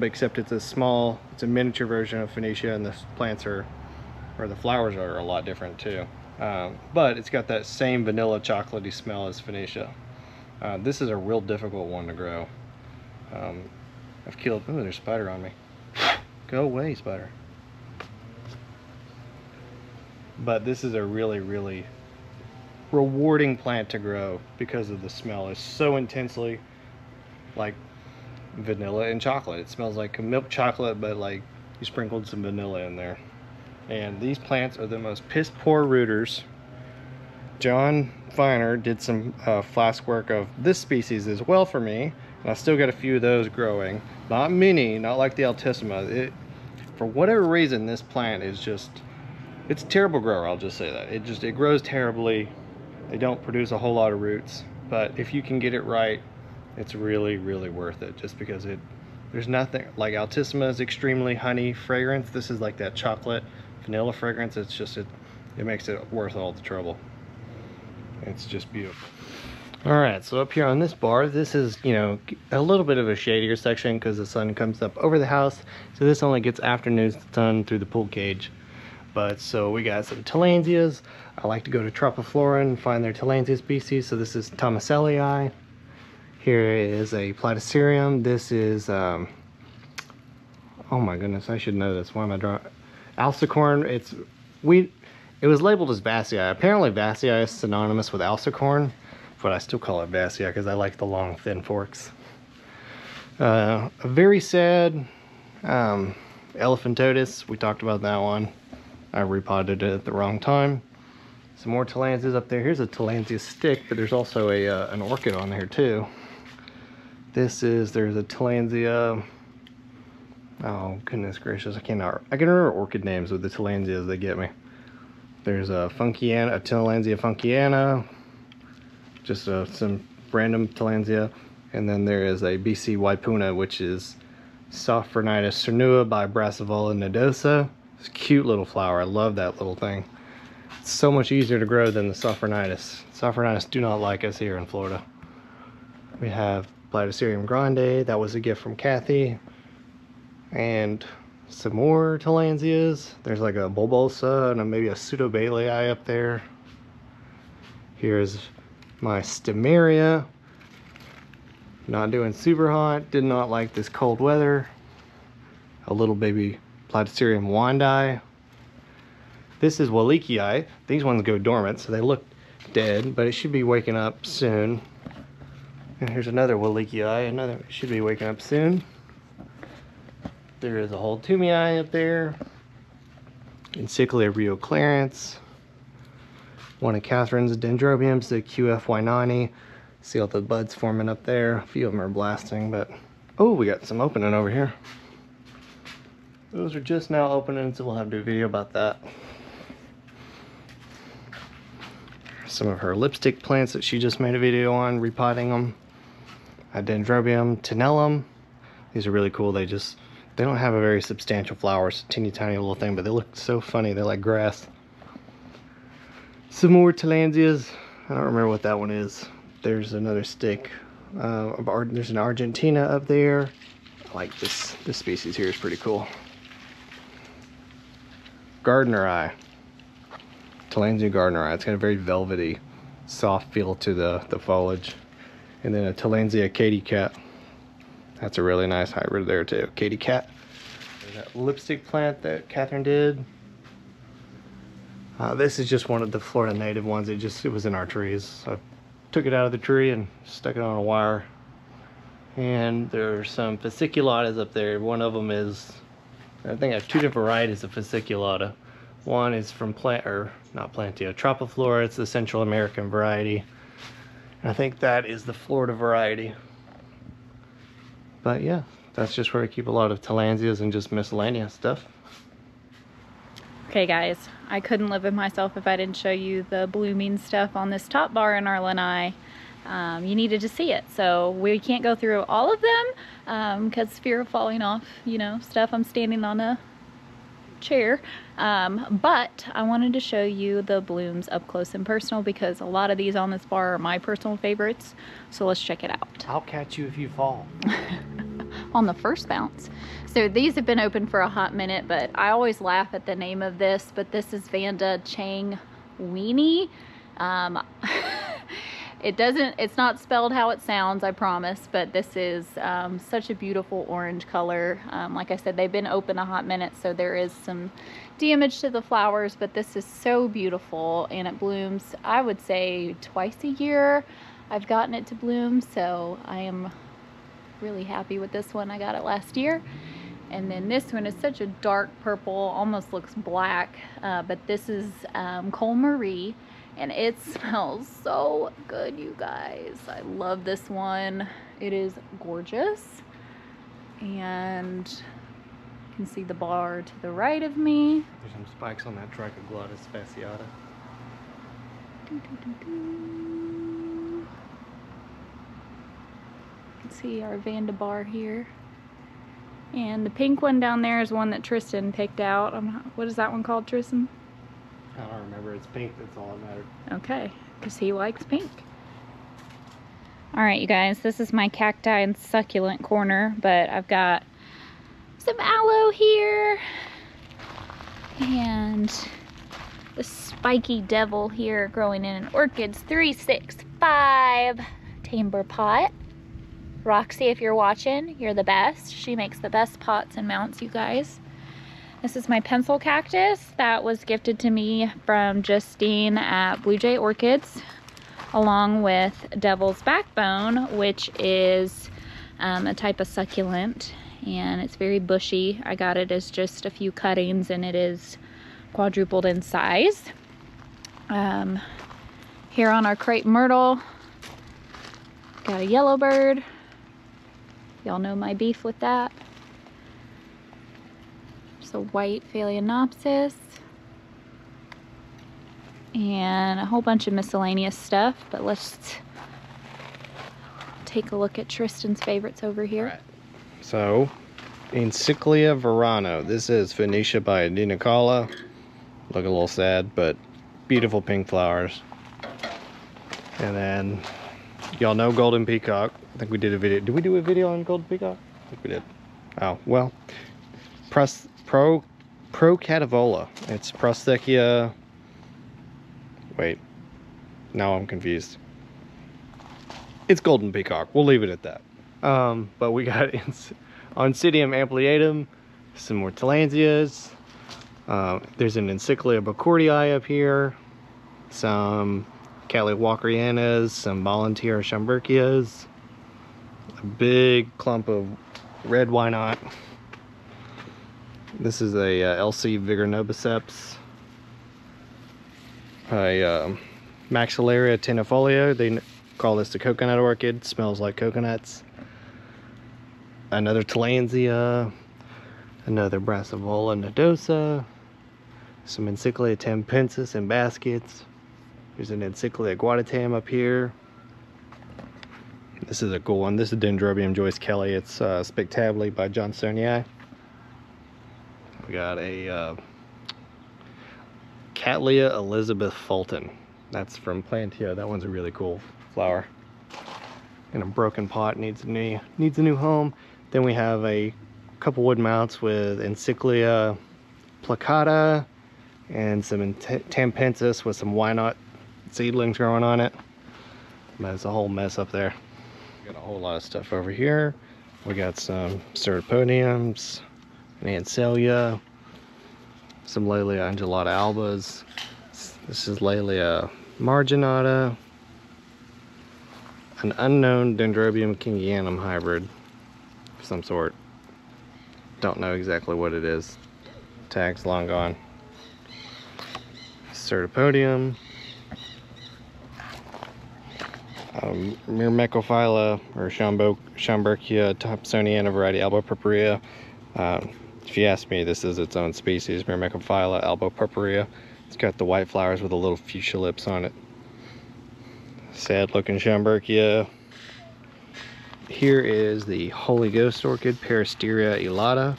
except it's a small, it's a miniature version of Phoenicea and the plants are, or the flowers are a lot different too. Um, but it's got that same vanilla chocolatey smell as Phoenicea. Uh, this is a real difficult one to grow. Um, I've killed, oh, there's a spider on me. Go away, spider. But this is a really, really rewarding plant to grow because of the smell. It's so intensely like vanilla and chocolate. It smells like milk chocolate, but like you sprinkled some vanilla in there. And these plants are the most piss poor rooters. John Finer did some uh, flask work of this species as well for me and I still got a few of those growing. Not many, not like the Altissima. It, for whatever reason, this plant is just, it's a terrible grower, I'll just say that. It just, it grows terribly. They don't produce a whole lot of roots. But if you can get it right, it's really, really worth it just because it, There's nothing like Altissima is extremely honey fragrance. This is like that chocolate vanilla fragrance. It's just it, it makes it worth all the trouble. It's just beautiful. All right, so up here on this bar, this is, you know, a little bit of a shadier section because the sun comes up over the house. So this only gets afternoon sun through the pool cage. But so we got some Tillandsias. I like to go to Tropiflora and find their Tillandsia species. So this is Thomashellii. Here is a Platycerium. This is, um, oh my goodness, I should know this. Why am I drawing? Alcicorn. It's, we, it was labeled as Vassii. Apparently Vassii is synonymous with Alcicorn but I still call it Vassia because I like the long thin forks. Uh, a very sad um, Elephantotis. We talked about that one. I repotted it at the wrong time. Some more Tillandsias up there. Here's a Tillandsia stick, but there's also a uh, an orchid on there too. This is, there's a Tillandsia. Oh, goodness gracious. I cannot, I can remember orchid names with the Tillandsias they get me. There's a Funckiana, a Tillandsia Funckiana, just uh, some random Tillandsia. And then there is a BC Waipuna, which is Sophronitis cernua by Brassavola nodosa. It's a cute little flower. I love that little thing. It's so much easier to grow than the Sophronitis. Sophronitis do not like us here in Florida. We have Platycerium grande. That was a gift from Kathy. And some more Tillandsias. There's like a bulbosa and a, maybe a pseudobaileyi up there. Here's my Staumeria. Not doing super hot, did not like this cold weather. A little baby Platycerium wandii. This is Wallichii. These ones go dormant, so they look dead, but it should be waking up soon. And here's another Wallichii, another should be waking up soon. There is a Holtumii up there. Encyclia Rio Clarence one of Kathryn's dendrobiums, the QFY90. See all the buds forming up there. A few of them are blasting, but oh, we got some opening over here. Those are just now opening, so we'll have to do a video about that. Some of her lipstick plants that she just made a video on, repotting them. A dendrobium tenellum. These are really cool. They just, they don't have a very substantial flower. It's a teeny tiny little thing, but they look so funny. They're like grass. Some more Tillandsias. I don't remember what that one is. There's another stick. Uh, there's an Argentina up there. I like this. This species here is pretty cool. Gardneri. Tillandsia eye. It's got a very velvety, soft feel to the, the foliage. And then a Tillandsia Katy Cat. That's a really nice hybrid there too. Katy Cat. There's that lipstick plant that Kathryn did. Uh, this is just one of the Florida native ones. It just it was in our trees. So I took it out of the tree and stuck it on a wire. And there's some fasciculatas up there. One of them is, I think I have two different varieties of fasciculata. One is from plant, or not Plantia, Tropiflora. It's the Central American variety. And I think that is the Florida variety. But yeah, that's just where I keep a lot of Tillandsias and just miscellaneous stuff. Okay guys, I couldn't live with myself if I didn't show you the blooming stuff on this top bar in our lanai. Um, you needed to see it. So we can't go through all of them because um, fear of falling off, you know, stuff. I'm standing on a chair. Um, but I wanted to show you the blooms up close and personal because a lot of these on this bar are my personal favorites. So let's check it out. I'll catch you if you fall. on the first bounce. So these have been open for a hot minute, but I always laugh at the name of this, but this is Vanda Chang Weenie. Um, it doesn't, it's not spelled how it sounds, I promise, but this is um, such a beautiful orange color. Um, like I said, they've been open a hot minute, so there is some damage to the flowers, but this is so beautiful and it blooms, I would say twice a year. I've gotten it to bloom, so I am really happy with this one. I got it last year. And then this one is such a dark purple, almost looks black, uh, but this is um, Cole Marie and it smells so good, you guys. I love this one. It is gorgeous. And you can see the bar to the right of me. There's some spikes on that Trichoglottis fasciata. Doo -doo -doo see our Vanda bar here. And the pink one down there is one that Tristan picked out. Um, what is that one called, Tristan? I don't remember. It's pink. That's all that mattered. Okay, because he likes pink. All right, you guys, this is my cacti and succulent corner, but I've got some aloe here and the spiky devil here growing in an orchids 365 timber pot. Roxy, if you're watching, you're the best. She makes the best pots and mounts, you guys. This is my pencil cactus that was gifted to me from Justine at Blue Jay Orchids, along with Devil's Backbone, which is um, a type of succulent, and it's very bushy. I got it as just a few cuttings, and it is quadrupled in size. Um, here on our crepe myrtle, got a yellow bird. Y'all know my beef with that. A white Phalaenopsis. And a whole bunch of miscellaneous stuff, but let's take a look at Tristan's favorites over here. Right. So, Encyclia Verano. This is Phoenicea by Adina Look a little sad, but beautiful pink flowers. And then, y'all know Golden Peacock. I think we did a video. Did we do a video on Golden Peacock? I think we did. Oh, well. Pros, pro, Procativola. It's Prosthechea. Wait. Now I'm confused. It's Golden Peacock. We'll leave it at that. Um, but we got Oncidium ampliatum, some more Tillandsias, uh, there's an Encyclia Burkhardi up here, some Cattleya walkerianas, some Volunteer Schomburgkias, a big clump of red why not. This is a uh, LC Vigor Nobiceps, a uh, Maxillaria tenuifolia. They call this the coconut orchid. Smells like coconuts. Another Tillandsia, another Brassavola nodosa, some Encyclia tampensis in baskets. There's an Encyclia guatatam up here. This is a cool one. This is Dendrobium Joyce Kelly. It's uh, Spectabile by John Johnsonii. We got a uh, Cattleya Elizabeth Fulton. That's from Plantio. That one's a really cool flower. And a broken pot, needs a new, needs a new home. Then we have a couple wood mounts with Encyclia placata, and some tampensis with some why not seedlings growing on it. There's a whole mess up there. Got a whole lot of stuff over here. We got some Pseudopodiums, an some Laelia undulata albas. This is Laelia marginata, an unknown Dendrobium kingianum hybrid of some sort. Don't know exactly what it is. Tag's long gone. Pseudopodium, um, Myrmecophila or Schomburgkia Thomsoniana variety albopurpurea. Um, if you ask me, this is its own species, Myrmecophila albopurpurea. It's got the white flowers with the little fuchsia lips on it. Sad looking Schomburgkia. Here is the Holy Ghost orchid, Peristeria elata.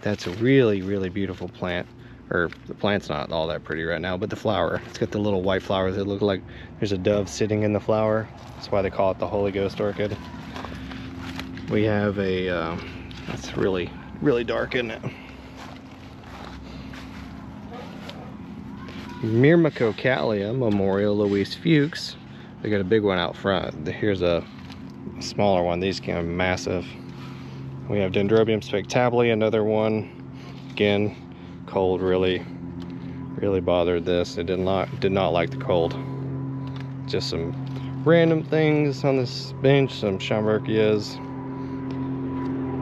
That's a really, really beautiful plant or the plant's not all that pretty right now, but the flower, it's got the little white flowers that look like there's a dove sitting in the flower. That's why they call it the Holy Ghost orchid. We have a, uh, it's really, really dark, isn't it? Myrmecocattleya Memorial Louise Fuchs. They got a big one out front. Here's a smaller one. These can be massive. We have Dendrobium spectabile, another one. Again, cold really really bothered this. It did not did not like the cold. Just some random things on this bench some Schomburgkias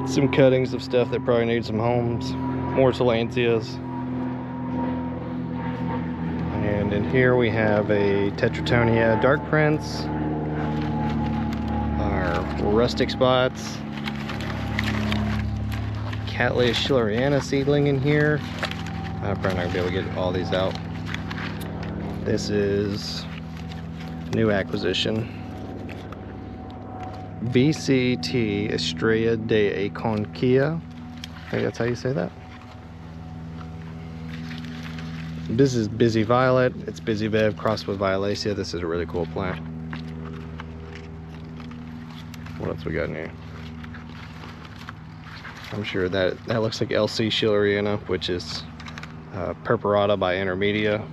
some cuttings of stuff that probably need some homes more Tillandsias and in here we have a Tetratonia Dark Prince our rustic spots Cattleya schilleriana seedling in here I'm probably not gonna be able to get all these out. This is new acquisition. BCT Estrella de Aconquia. think that's how you say that. This is Busy Violet. It's Busy Bev crossed with Violacea. This is a really cool plant. What else we got in here? I'm sure that that looks like LC Schilleriana, which is uh, Purpurata by Intermedia.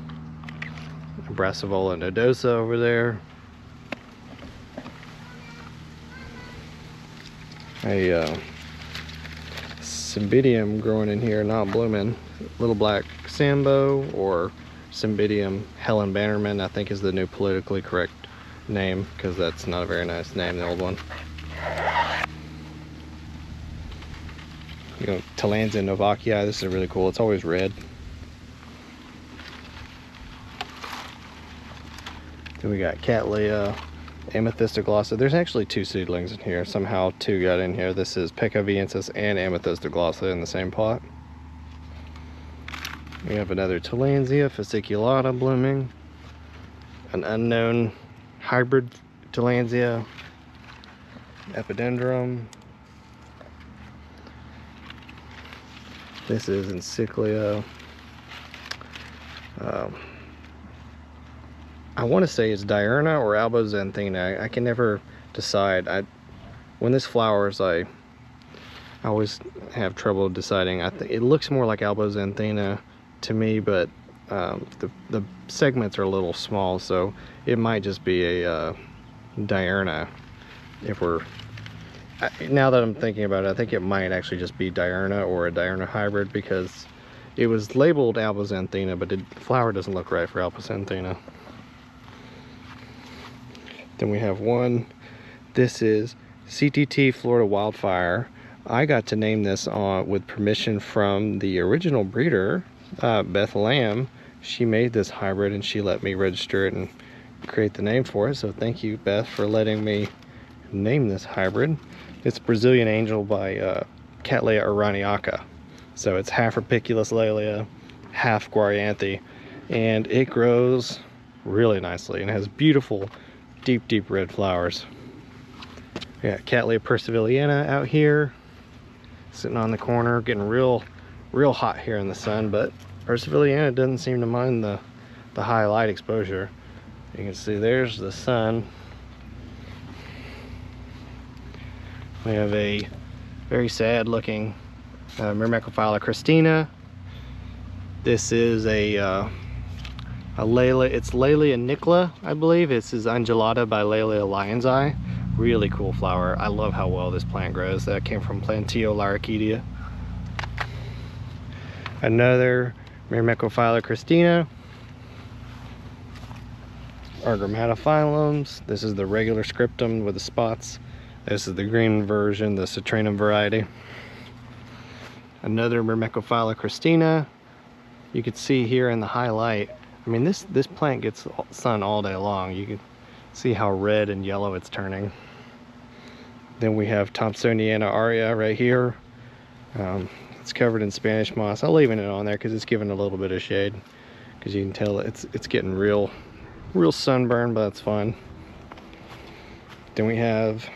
Brassavola nodosa over there. A uh, Cymbidium growing in here, not blooming. Little black Sambo or Cymbidium Helen Bannerman, I think is the new politically correct name because that's not a very nice name, the old one. You know, Tillandsia novakii, this is really cool. It's always red. Then we got Cattleya, Amethystoglossa. There's actually two seedlings in here. Somehow two got in here. This is Pecaviensis and Amethystoglossa in the same pot. We have another Tillandsia fasciculata blooming. An unknown hybrid Tillandsia. Epidendrum. This is Encyclia. Um, I want to say it's diurna or alboxanthina. I, I can never decide. I when this flowers, I I always have trouble deciding. I think it looks more like alboxanthina to me, but um, the the segments are a little small, so it might just be a uh, diurna. If we're I, now that I'm thinking about it, I think it might actually just be diurna or a diurna hybrid because it was labeled alboxanthina, but the flower doesn't look right for alboxanthina. Then we have one. This is CTT Florida Wildfire. I got to name this on with permission from the original breeder, uh, Beth Lamb. She made this hybrid and she let me register it and create the name for it. So thank you, Beth, for letting me name this hybrid. It's Brazilian Angel by uh, Cattleya aurantiaca. So it's half Rapiculus laelia, half Guarianthe, and it grows really nicely and has beautiful deep, deep red flowers. We got Cattleya percivalliana out here, sitting on the corner, getting real, real hot here in the sun, but percivalliana doesn't seem to mind the, the high light exposure. You can see there's the sun. We have a very sad looking uh, Myrmecophila christina. This is a uh, a Layla, it's Laelia Nicola, I believe. This is Undulata by Laelia Lion's Eye. Really cool flower. I love how well this plant grows. That came from Plantio La Orquidea. Another Myrmecophila christina. Our. This is the regular scriptum with the spots. This is the green version, the citrinum variety. Another Myrmecophila christina. You can see here in the highlight I mean, this, this plant gets sun all day long. You can see how red and yellow it's turning. Then we have Thomsoniana aria right here. Um, it's covered in Spanish moss. I'm leaving it on there because it's giving a little bit of shade. Because you can tell it's it's getting real, real sunburn, but that's fine. Then we have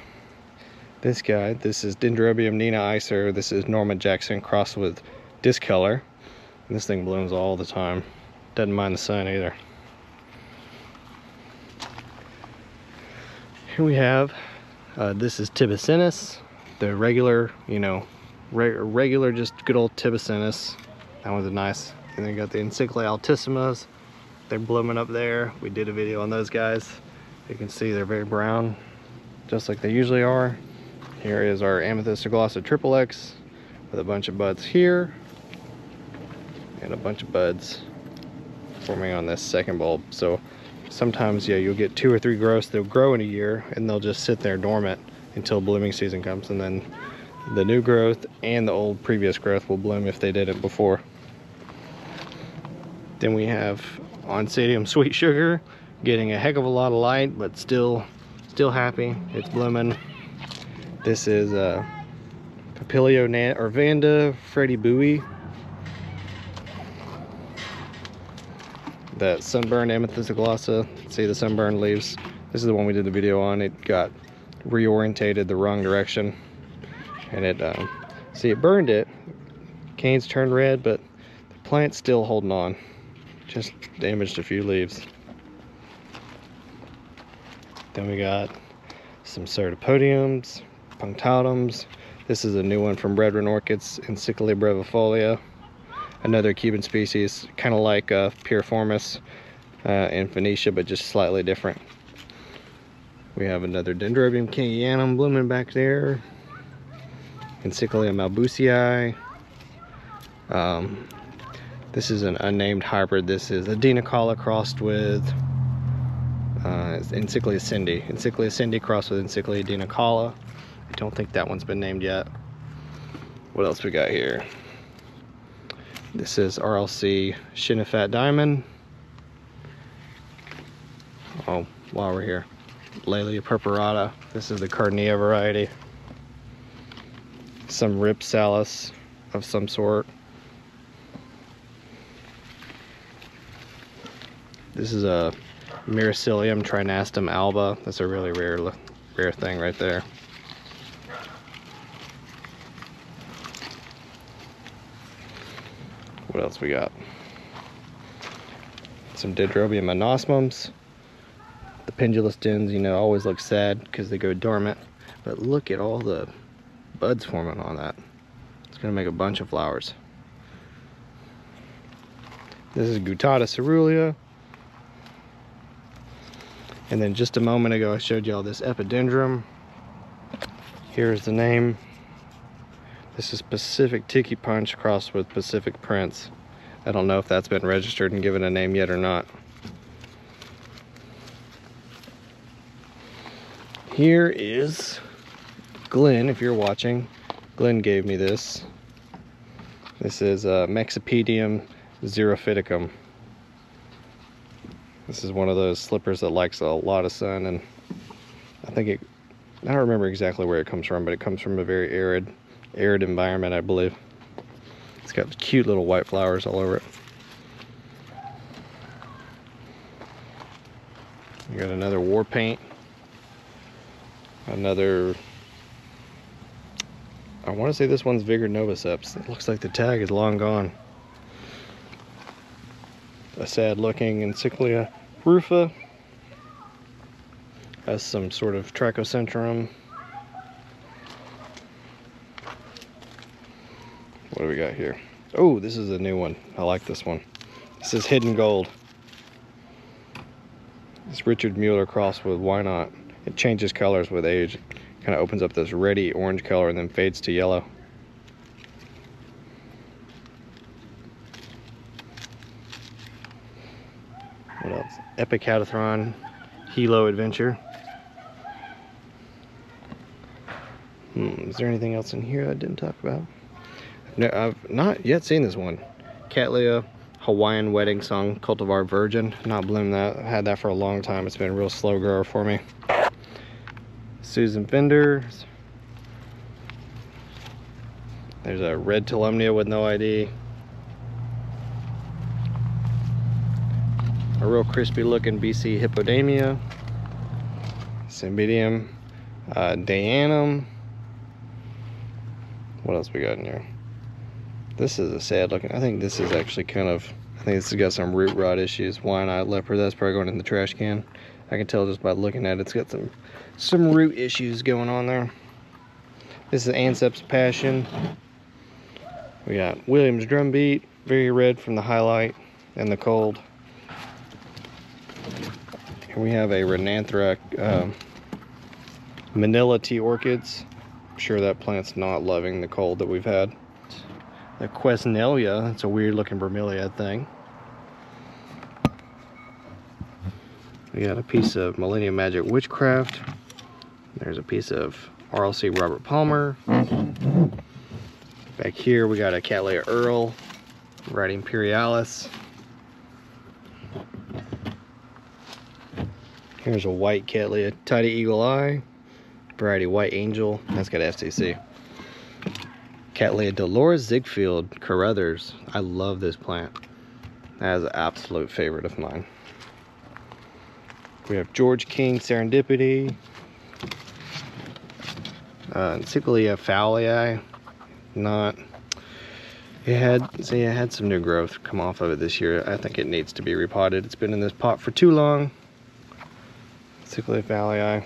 this guy. This is Dendrobium nina Iser. This is Norma Jackson crossed with Discolor. And this thing blooms all the time. Doesn't mind the sun either. Here we have, uh, this is Tibicinis, the regular, you know, re regular, just good old Tibicinis. That one's a nice. And then you got the Encyclia altissimas. They're blooming up there. We did a video on those guys. You can see they're very brown, just like they usually are. Here is our Amethystoglossa triple X with a bunch of buds here and a bunch of buds forming on this second bulb. So sometimes, yeah, you'll get two or three growths. They'll grow in a year and they'll just sit there dormant until blooming season comes. And then the new growth and the old previous growth will bloom if they did it before. Then we have Oncidium Sweet Sugar getting a heck of a lot of light, but still, still happy. It's blooming. This is uh, Papilio or Vanda Freddie Bowie that sunburned sunburn amethystoglossa. See the sunburn leaves. This is the one we did the video on. It got reorientated the wrong direction. And it, um, see it burned it. Canes turned red, but the plant's still holding on. Just damaged a few leaves. Then we got some Cyrtopodiums, punctatums. This is a new one from Brethren Orchids, Encyclia brevifolia. Another Cuban species, kind of like uh, Piriformis uh, and Phoenicea, but just slightly different. We have another Dendrobium kingianum blooming back there. Encyclia malbousii. Um, this is an unnamed hybrid. This is a Dinacala crossed with uh, Encyclia cindy. Encyclia cindy crossed with Encyclia dinacala. I don't think that one's been named yet. What else we got here? This is RLC Shinafat Diamond. Oh, while we're here. Laelia purpurata. This is the Cardnea variety. Some Rhipsalis of some sort. This is a Myricillium trinastum alba. That's a really rare, rare thing right there. What else we got? Some Dendrobium anosmums. The pendulous dens, you know, always look sad because they go dormant. But look at all the buds forming on that. It's gonna make a bunch of flowers. This is Guttata cerulea. And then just a moment ago, I showed you all this epidendrum. Here's the name. This is Pacific Tiki Punch crossed with Pacific Prince. I don't know if that's been registered and given a name yet or not. Here is Glenn, if you're watching. Glenn gave me this. This is uh, Mexipedium xerophyticum. This is one of those slippers that likes a lot of sun and I think it, I don't remember exactly where it comes from, but it comes from a very arid arid environment, I believe. It's got cute little white flowers all over it. Got another war paint. Another, I want to say this one's Vigor Noviceps. It looks like the tag is long gone. A sad looking Encyclia rufa. Has some sort of Trichocentrum What do we got here? Oh, this is a new one. I like this one. This is Hidden Gold. It's Richard Mueller crossed with Why Not. It changes colors with age. Kind of opens up this reddy orange color and then fades to yellow. What else? Epicatathron Hilo Adventure. Hmm, is there anything else in here I didn't talk about? No, I've not yet seen this one. Cattleya Hawaiian Wedding Song Cultivar Virgin. Not bloomed that. I've had that for a long time. It's been a real slow grower for me. Susan Fender. There's a red Tolumnia with no ID. A real crispy looking BC Hippodamia. Cymbidium. Uh, Dianum. What else we got in here? This is a sad looking. I think this is actually kind of. I think this has got some root rot issues. Why not leopard? That's probably going in the trash can. I can tell just by looking at it. It's got some some root issues going on there. This is Ansep's Passion. We got Williams Drumbeat, very red from the highlight and the cold. We have a Renanthera um, Manila tea orchids. I'm sure that plant's not loving the cold that we've had the Quesnelia. It's a weird looking bromeliad thing. We got a piece of Millennium Magic Witchcraft. There's a piece of RLC Robert Palmer. Back here we got a Cattleya Earl, Red Imperialis. Here's a white Cattleya Tidy Eagle Eye, variety White Angel. That's got FCC. Cattleya Dolores Ziegfeld Carruthers. I love this plant. That is an absolute favorite of mine. We have George King Serendipity. Uh, Encyclia Fowlii. Not It had, see, it had some new growth come off of it this year. I think it needs to be repotted. It's been in this pot for too long. Cichlea valley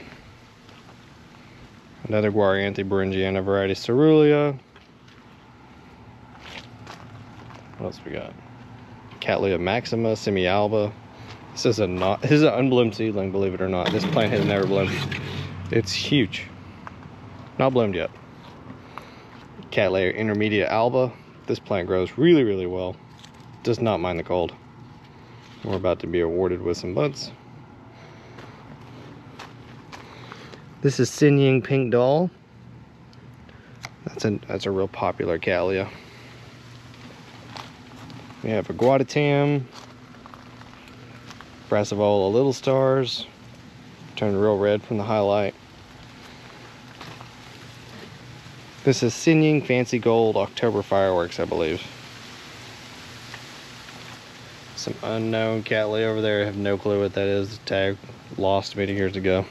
Another Guarianthe Bowringiana variety Caerulea. What else we got? Cattleya maxima, semialba. This is a not this is an unbloomed seedling, believe it or not. This plant has never bloomed. It's huge. Not bloomed yet. Cattleya intermedia alba. This plant grows really, really well. Does not mind the cold. We're about to be awarded with some buds. This is Sinying Pink Doll. That's a that's a real popular Cattleya. We have a Guatatam, Brassavola Little Stars, turned real red from the highlight. This is Sinying Fancy Gold October Fireworks, I believe. Some unknown Cattleya over there. I have no clue what that is. The tag lost many years ago.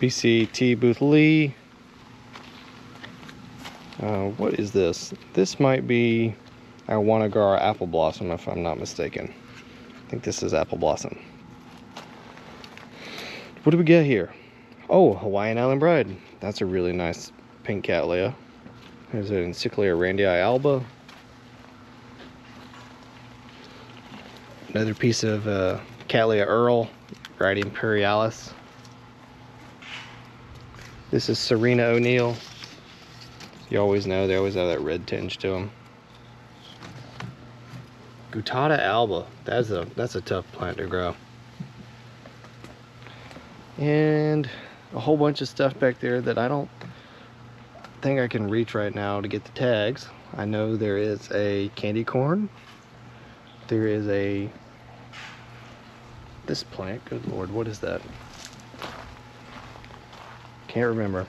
BCT Booth Lee. Uh, what is this? This might be Awanagar Apple Blossom, if I'm not mistaken. I think this is Apple Blossom. What do we get here? Oh, Hawaiian Island Bride. That's a really nice pink Cattleya. There's an Encyclia randii alba. Another piece of uh, Cattleya Earl, variety Imperialis. This is Serena O'Neill. You always know they always have that red tinge to them. Guttata alba. That's a that's a tough plant to grow. And a whole bunch of stuff back there that I don't think I can reach right now to get the tags. I know there is a candy corn. There is a this plant. Good lord, what is that? Can't remember.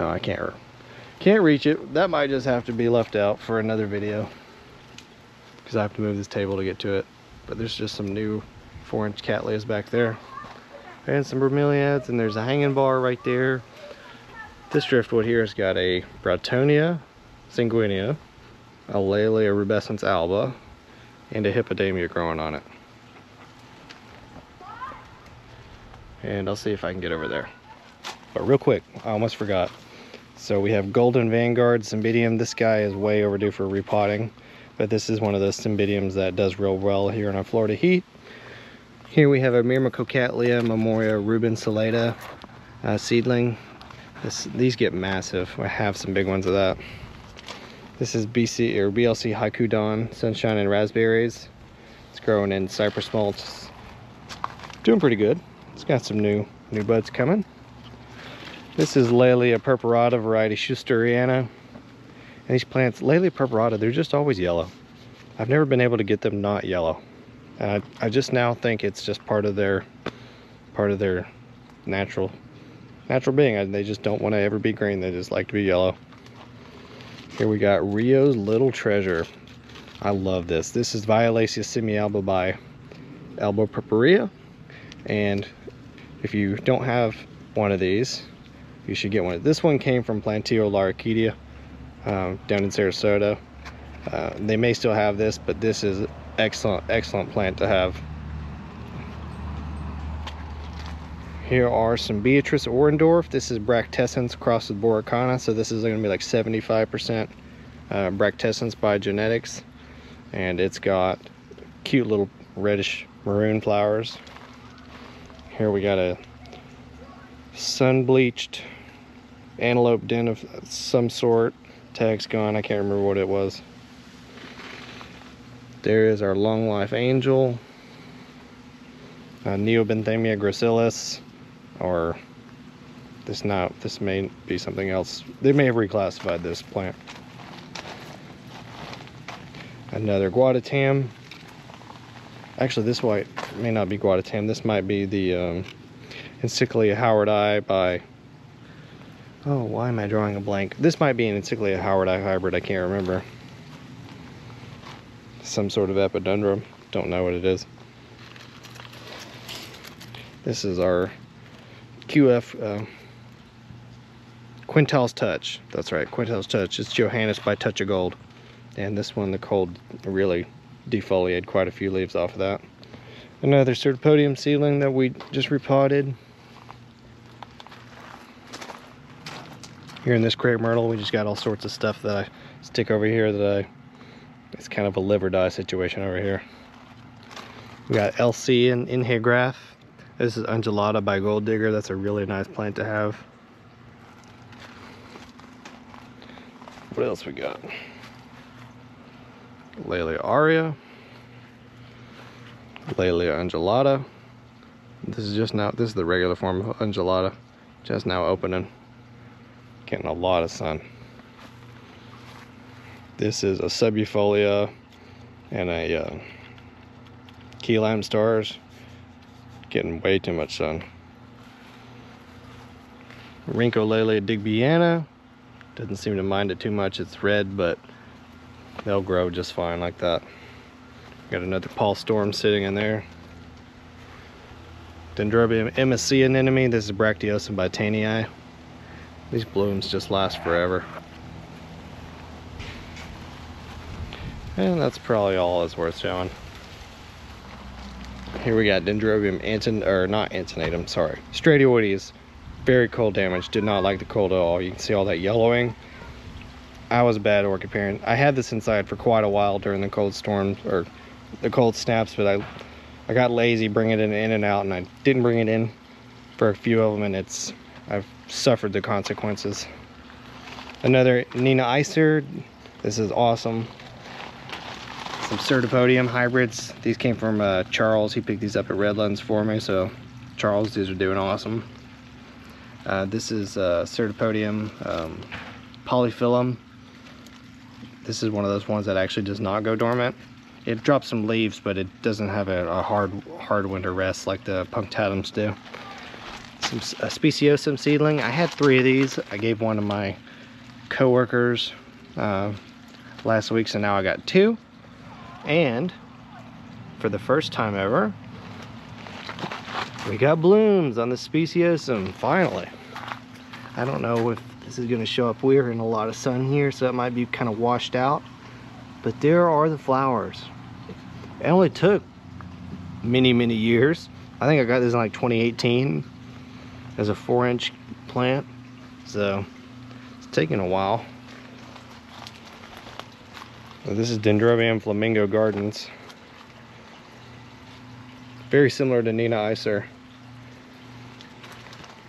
No, I can't. Can't reach it. That might just have to be left out for another video. Because I have to move this table to get to it. But there's just some new 4-inch cattleyas back there. And some bromeliads. And there's a hanging bar right there. This driftwood here has got a Broughtonia sanguinea, a Laelia rubescens alba, and a hippodamia growing on it. and I'll see if I can get over there. But real quick, I almost forgot. So we have Golden Vanguard Cymbidium. This guy is way overdue for repotting, but this is one of those Cymbidiums that does real well here in our Florida heat. Here we have a Myrmecocattleya Memoria Ruben Sauleda uh, seedling. This, these get massive. I have some big ones of that. This is BC or BLC Haiku Dawn Sunshine and Raspberries. It's growing in cypress mulch. Doing pretty good. It's got some new new buds coming. This is Laelia purpurata variety Schusteriana. And these plants, Laelia purpurata, they're just always yellow. I've never been able to get them not yellow. And I, I just now think it's just part of their part of their natural natural being. They just don't want to ever be green. They just like to be yellow. Here we got Rio's Little Treasure. I love this. This is Violacea semialba by Alba purpurea. And if you don't have one of these, you should get one. This one came from Plantio La Orquidea um, down in Sarasota. Uh, they may still have this, but this is excellent, excellent plant to have. Here are some Beatrice Orendorff. This is Bractescens crossed with Boricana, so this is going to be like 75% uh, Bractescens by genetics. And it's got cute little reddish maroon flowers. Here we got a sun bleached antelope den of some sort. Tag's gone, I can't remember what it was. There is our long life angel. Uh, Neobenthamia gracilis, or this now this may be something else. They may have reclassified this plant. Another guadatam. Actually, this white may not be guadatam. This might be the um, Encyclia howardi by... Oh, why am I drawing a blank? This might be an Encyclia howardi hybrid. I can't remember. Some sort of epidendrum. Don't know what it is. This is our QF uh, Quintel's Touch. That's right, Quintel's Touch. It's Johannes by Touch of Gold. And this one, the cold really defoliated quite a few leaves off of that. Another Cyrtopodium seedling that we just repotted. Here in this crepe myrtle, we just got all sorts of stuff that I stick over here that I, it's kind of a live or die situation over here. We got LC in, in Graph. This is Undulata by Gold Digger. That's a really nice plant to have. What else we got? Laelia aurea. Laelia undulata. This is just now, this is the regular form of undulata. Just now opening. Getting a lot of sun. This is a subifolia and a uh, key lime stars. Getting way too much sun. Rhyncholaelia digbyana. Doesn't seem to mind it too much. It's red, but they'll grow just fine like that. Got another Paul Storm sitting in there. Dendrobium MSC anemone. This is Bracteosum bytanii. These blooms just last forever. And that's probably all that's worth showing. Here we got Dendrobium anton, or not antennatum, sorry. Stratiotes. Very cold damage. Did not like the cold at all. You can see all that yellowing. I was a bad orchid parent. I had this inside for quite a while during the cold storm or the cold snaps, but I I got lazy bringing it in and out, and I didn't bring it in for a few of them, and it's I've suffered the consequences. Another Nina Iser. This is awesome. Some Cyrtopodium hybrids. These came from uh, Charles. He picked these up at Redlands for me. So Charles, these are doing awesome. Uh, this is uh, Cyrtopodium um, polyphyllum. This is one of those ones that actually does not go dormant. It drops some leaves, but it doesn't have a, a hard hard winter rest like the punctatums do some a speciosum seedling. I had three of these. I gave one to my coworkers uh, last week, so now I got two. And for the first time ever, we got blooms on the speciosum, finally. I don't know if this is gonna show up. We're in a lot of sun here, so it might be kind of washed out. But there are the flowers. It only took many, many years. I think I got this in like 2018 as a four inch plant. So it's taking a while. this is Dendrobium Flamingo Gardens. Very similar to Nina Iser.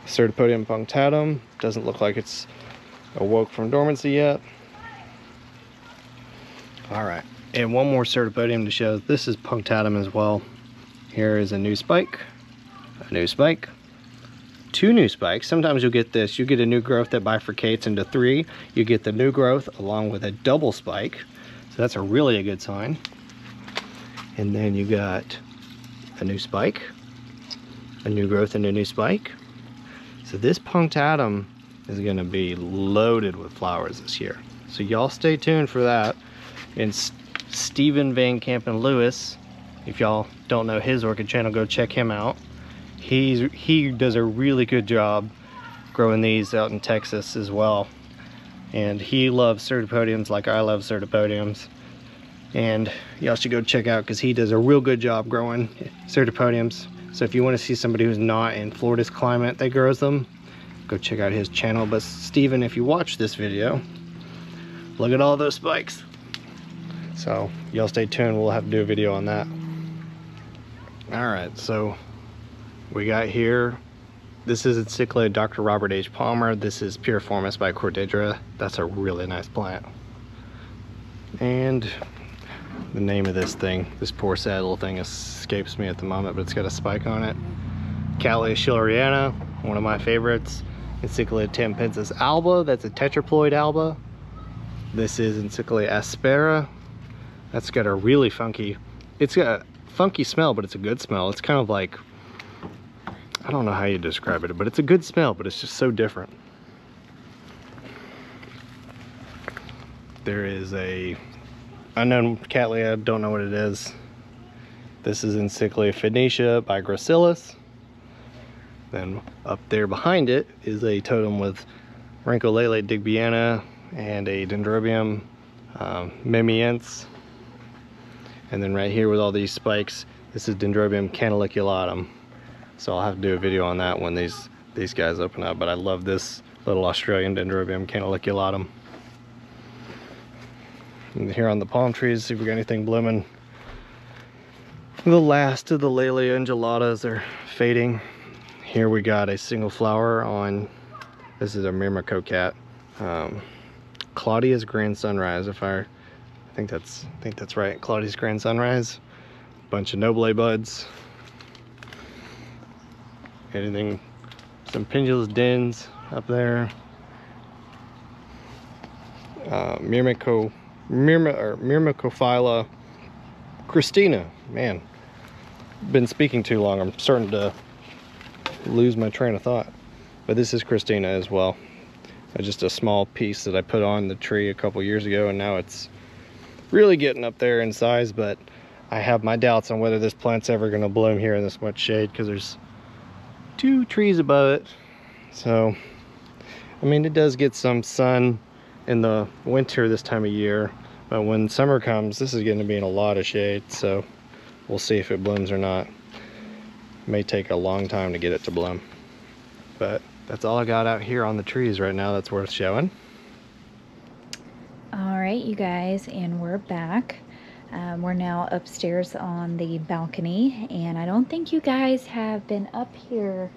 Cyrtopodium punctatum. Doesn't look like it's awoke from dormancy yet. All right, and one more Cyrtopodium to show. This is punctatum as well. Here is a new spike, a new spike, two new spikes. Sometimes you'll get this, you get a new growth that bifurcates into three. You get the new growth along with a double spike. So that's a really a good sign. And then you got a new spike, a new growth and a new spike. So this punctatum is gonna be loaded with flowers this year. So y'all stay tuned for that. And Stephen Van Campen Lewis, if y'all don't know his orchid channel, go check him out he's he does a really good job growing these out in Texas as well. And he loves cyrtopodiums like I love cyrtopodiums and y'all should go check out because he does a real good job growing cyrtopodiums so if you want to see somebody who's not in Florida's climate that grows them go check out his channel. But Steven if you watch this video look at all those spikes. So y'all stay tuned we'll have to do a video on that. All right so we got here this is Encyclia Dr. Robert H. Palmer. This is Piriformis by Cordigera. That's a really nice plant. And the name of this thing, this poor sad little thing escapes me at the moment, but it's got a spike on it. Cattleya schilleriana, one of my favorites. Encyclia tampensis alba, that's a tetraploid alba. This is Encyclia aspera. That's got a really funky, it's got a funky smell, but it's a good smell. It's kind of like I don't know how you describe it, but it's a good smell, but it's just so different. There is a unknown cattleya, don't know what it is. This is Encyclia phoenicea by Gracilis. Then up there behind it is a totem with Rhyncholaelia digbyana and a Dendrobium um. And then right here with all these spikes, this is Dendrobium canaliculatum. So I'll have to do a video on that when these, these guys open up. But I love this little Australian Dendrobium canaliculatum. And here on the palm trees, see if we got anything blooming. The last of the Laelia undulatas are fading. Here we got a single flower on, this is a Myrmecocat. Um, Claudia's Grand Sunrise, if I, I think that's, I think that's right. Claudia's Grand Sunrise. Bunch of Nobile buds. Anything, some pendulous dens up there. Uh, Myrmeco, Myrme, or Myrmecophila Christina. Man, been speaking too long. I'm starting to lose my train of thought. But this is Christina as well. Uh, just a small piece that I put on the tree a couple years ago and now it's really getting up there in size, but I have my doubts on whether this plant's ever gonna bloom here in this much shade because there's two trees above it. So, I mean, it does get some sun in the winter this time of year, but when summer comes, this is going to be in a lot of shade, so we'll see if it blooms or not. It may take a long time to get it to bloom, but that's all I got out here on the trees right now that's worth showing. All right, you guys, and we're back. Um, we're now upstairs on the balcony, and I don't think you guys have been up here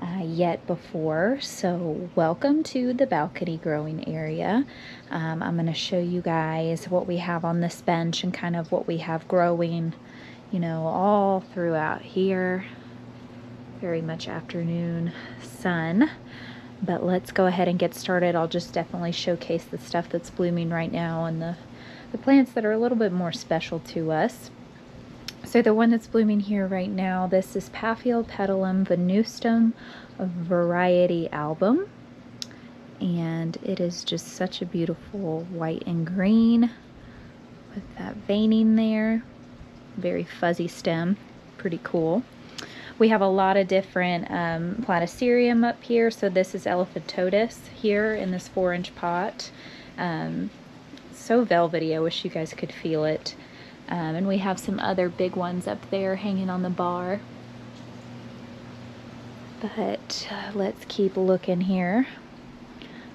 uh, yet before. So, welcome to the balcony growing area. Um, I'm going to show you guys what we have on this bench and kind of what we have growing, you know, all throughout here. Very much afternoon sun. But let's go ahead and get started. I'll just definitely showcase the stuff that's blooming right now and the, the plants that are a little bit more special to us. So the one that's blooming here right now, this is Paphiopedilum venustum a variety album. And it is just such a beautiful white and green with that veining there. Very fuzzy stem, pretty cool. We have a lot of different um, platycerium up here. So this is elephantotis here in this four inch pot. Um, so velvety, I wish you guys could feel it. Um, and we have some other big ones up there hanging on the bar. But uh, let's keep looking here.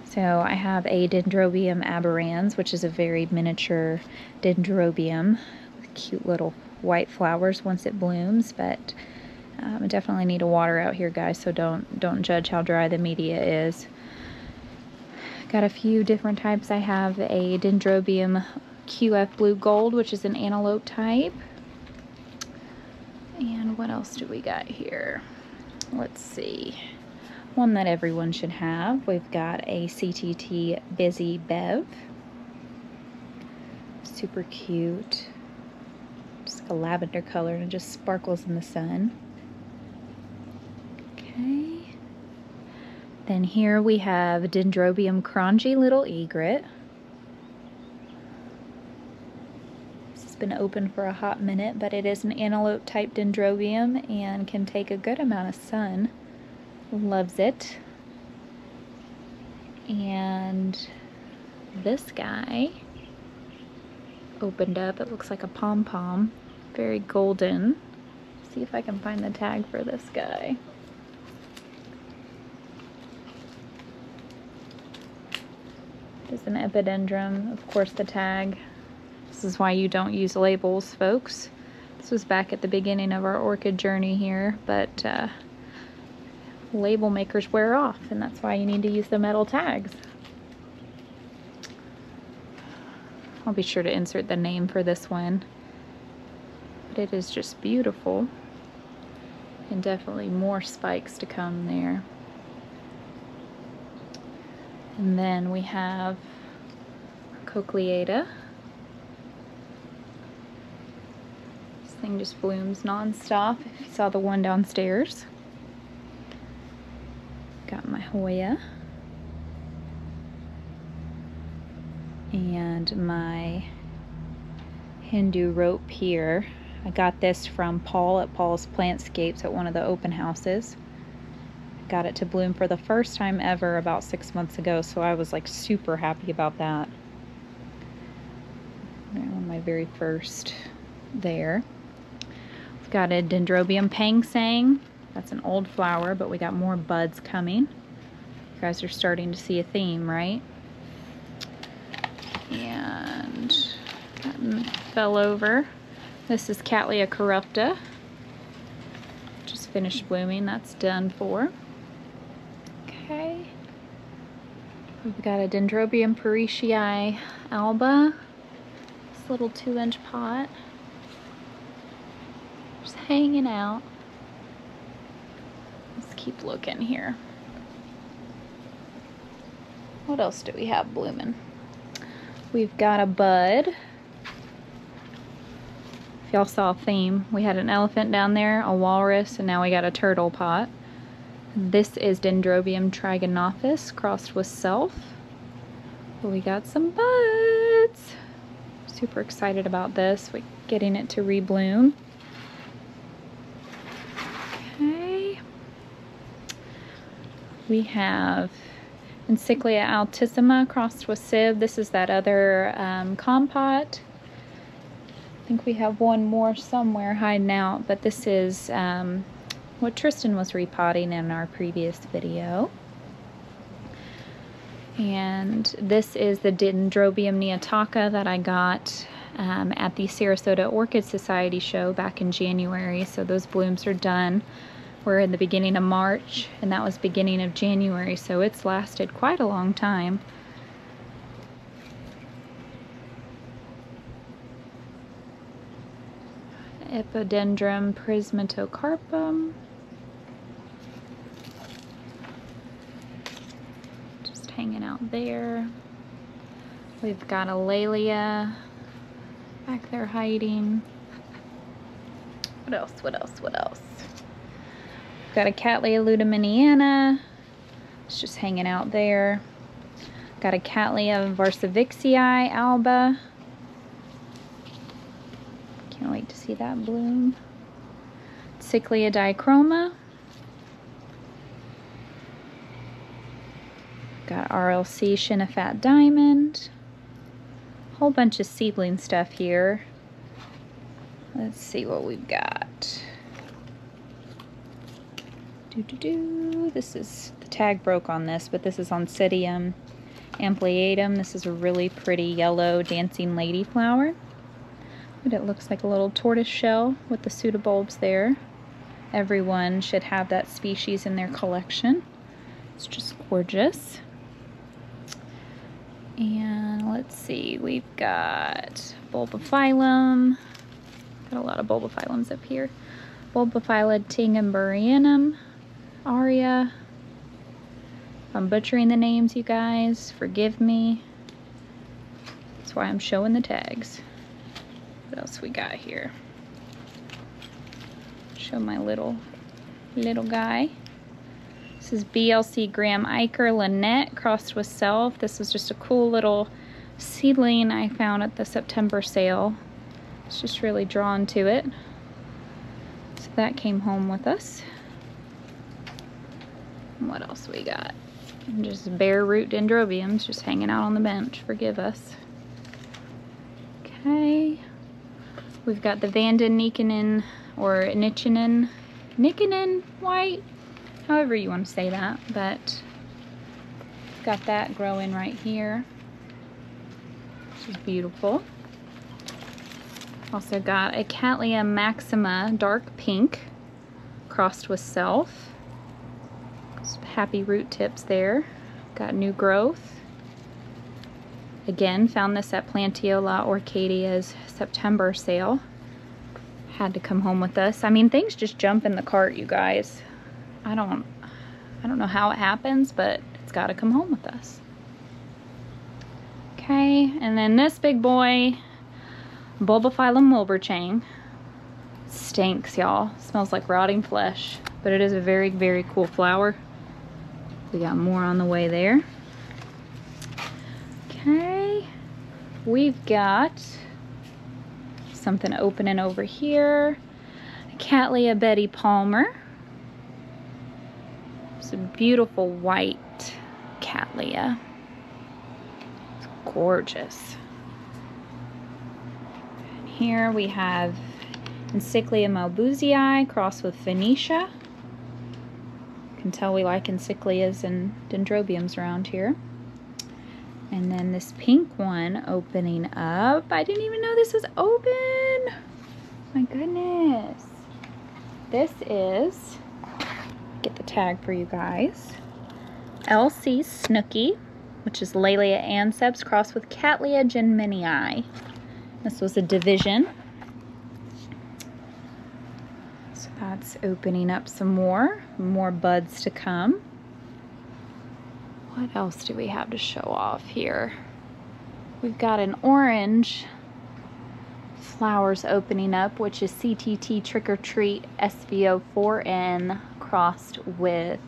So I have a Dendrobium aberrans, which is a very miniature dendrobium with cute little white flowers once it blooms, but um, I definitely need a water out here, guys, so don't don't judge how dry the media is. Got a few different types. I have a Dendrobium QF Blue Gold, which is an antelope type. And what else do we got here? Let's see. One that everyone should have. We've got a CTT Busy Bev. Super cute. Just a lavender color and it just sparkles in the sun. Okay. Then here we have Dendrobium crongy little egret. This has been open for a hot minute, but it is an antelope type dendrobium and can take a good amount of sun. Loves it. And this guy opened up. It looks like a pom-pom. Very golden. See if I can find the tag for this guy. It's an epidendrum. Of course, the tag this is why you don't use labels, folks. This was back at the beginning of our orchid journey here, but uh, label makers wear off, and that's why you need to use the metal tags. I'll be sure to insert the name for this one. But it is just beautiful. And definitely more spikes to come there. And then we have Cochleata. This thing just blooms non-stop. If you saw the one downstairs. Got my Hoya. And my Hindu rope here. I got this from Paul at Paul's Plantscapes at one of the open houses. Got it to bloom for the first time ever about six months ago, so I was like super happy about that. My very first there. We've got a Dendrobium pangsang. That's an old flower, but we got more buds coming. You guys are starting to see a theme, right? And that fell over. This is Cattleya corrupta. Just finished blooming. That's done for. Okay. We've got a Dendrobium parishii alba. This little two inch pot. Just hanging out. Let's keep looking here. What else do we have blooming? We've got a bud. If y'all saw a theme, we had an elephant down there, a walrus, and now we got a turtle pot. This is Dendrobium trigonopus crossed with self. we got some buds. Super excited about this. We're getting it to rebloom. Okay. We have Encyclia altissima crossed with Civ. This is that other um, compot. I think we have one more somewhere hiding out, but this is um, what Tristan was repotting in our previous video. And this is the Dendrobium neotaka that I got um, at the Sarasota Orchid Society show back in January. So those blooms are done. We're in the beginning of March, and that was beginning of January, so it's lasted quite a long time. Epidendrum prismatocarpum. Just hanging out there. We've got a Laelia back there hiding. What else, what else, what else? We've Got a Cattleya ludemaniana. It's just hanging out there. Got a Cattleya warscewiczii alba. Can't wait to see that bloom. Cyclia dichroma. Got RLC Shinafat Diamond. Whole bunch of seedling stuff here. Let's see what we've got. Do, do, do. This is, the tag broke on this, but this is Oncidium ampliatum. This is a really pretty yellow dancing lady flower. But it looks like a little tortoise shell with the pseudobulbs there. Everyone should have that species in their collection. It's just gorgeous. And let's see, we've got bulbophyllum. Got a lot of bulbophyllums up here. Bulbophylla tingumberianum, aria. If I'm butchering the names, you guys, forgive me. That's why I'm showing the tags. What else we got here? Show my little, little guy. This is BLC Graham Eicher Lynette crossed with Self. This was just a cool little seedling I found at the September sale. It's just really drawn to it. So that came home with us. What else we got? Just bare root dendrobiums just hanging out on the bench. Forgive us. Okay. We've got the Vanden Nikkanen or Nichinen, Nikkanen white, however you want to say that, but got that growing right here. Which is beautiful. Also got a Cattleya maxima dark pink crossed with self. Some happy root tips there. Got new growth. Again, found this at Plantio La Orquidea's September sale. Had to come home with us. I mean, things just jump in the cart, you guys. I don't, I don't know how it happens, but it's got to come home with us. Okay, and then this big boy, Bulbophyllum wilburchang. Stinks, y'all. Smells like rotting flesh, but it is a very, very cool flower. We got more on the way there. Okay, we've got something opening over here. Cattleya Betty Palmer. It's a beautiful white Cattleya. It's gorgeous. And here we have Encyclia malbousii crossed with Phoenicea. You can tell we like Encyclias and Dendrobiums around here. And then this pink one opening up. I didn't even know this was open. My goodness. This is, get the tag for you guys, LC Snooky, which is Laelia anceps crossed with Cattleya genminii. This was a division. So that's opening up some more, more buds to come. What else do we have to show off here? We've got an orange flowers opening up, which is CTT Trick or Treat SVO4N crossed with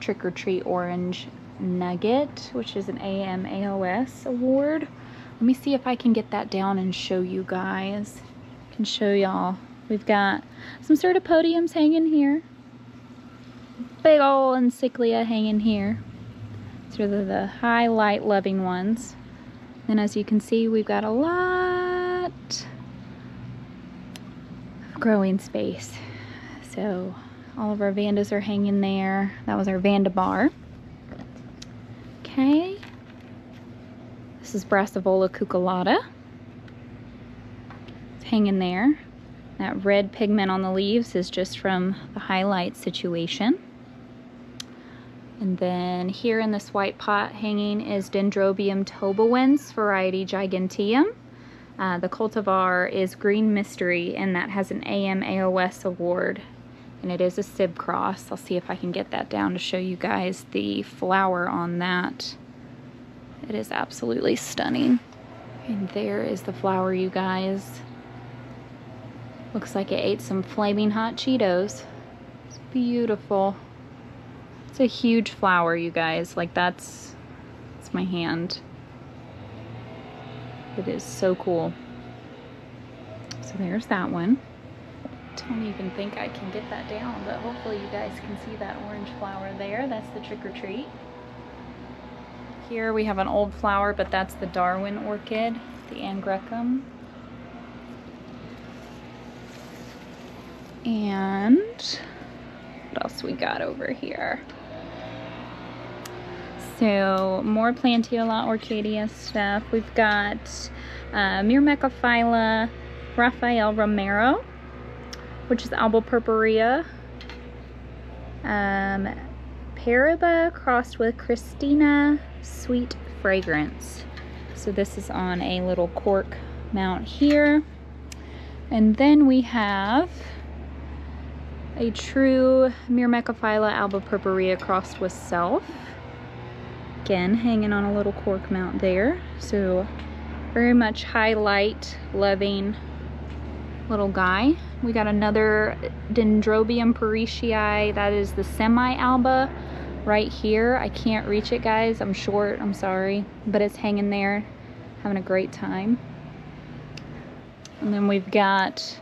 Trick or Treat Orange Nugget, which is an AMAOS award. Let me see if I can get that down and show you guys. I can show y'all. We've got some sort of podiums hanging here. Big ol' encyclia hanging here. These are the highlight loving ones. And as you can see, we've got a lot of growing space. So all of our Vandas are hanging there. That was our Vanda bar. Okay. This is Brassavola cucullata. It's hanging there. That red pigment on the leaves is just from the highlight situation. And then here in this white pot hanging is Dendrobium tobawens, variety giganteum. Uh, the cultivar is Green Mystery, and that has an AMAOS award. And it is a SIB cross. I'll see if I can get that down to show you guys the flower on that. It is absolutely stunning. And there is the flower, you guys. Looks like it ate some flaming hot Cheetos. It's beautiful. It's a huge flower, you guys. Like that's, it's my hand. It is so cool. So there's that one. Don't even think I can get that down, but hopefully you guys can see that orange flower there. That's the trick or treat. Here we have an old flower, but that's the Darwin orchid, the Angraecum. And what else we got over here? So more Plantio La Orquidea stuff. We've got uh, Myrmecophila Rafael Romero, which is Albopurpurea. Um, Paraiba crossed with Christina Sweet Fragrance. So this is on a little cork mount here. And then we have a true Myrmecophila albopurpurea crossed with Self again hanging on a little cork mount there. So very much highlight loving little guy. We got another Dendrobium parishii. That is the semi-alba right here. I can't reach it, guys. I'm short. I'm sorry. But it's hanging there, having a great time. And then we've got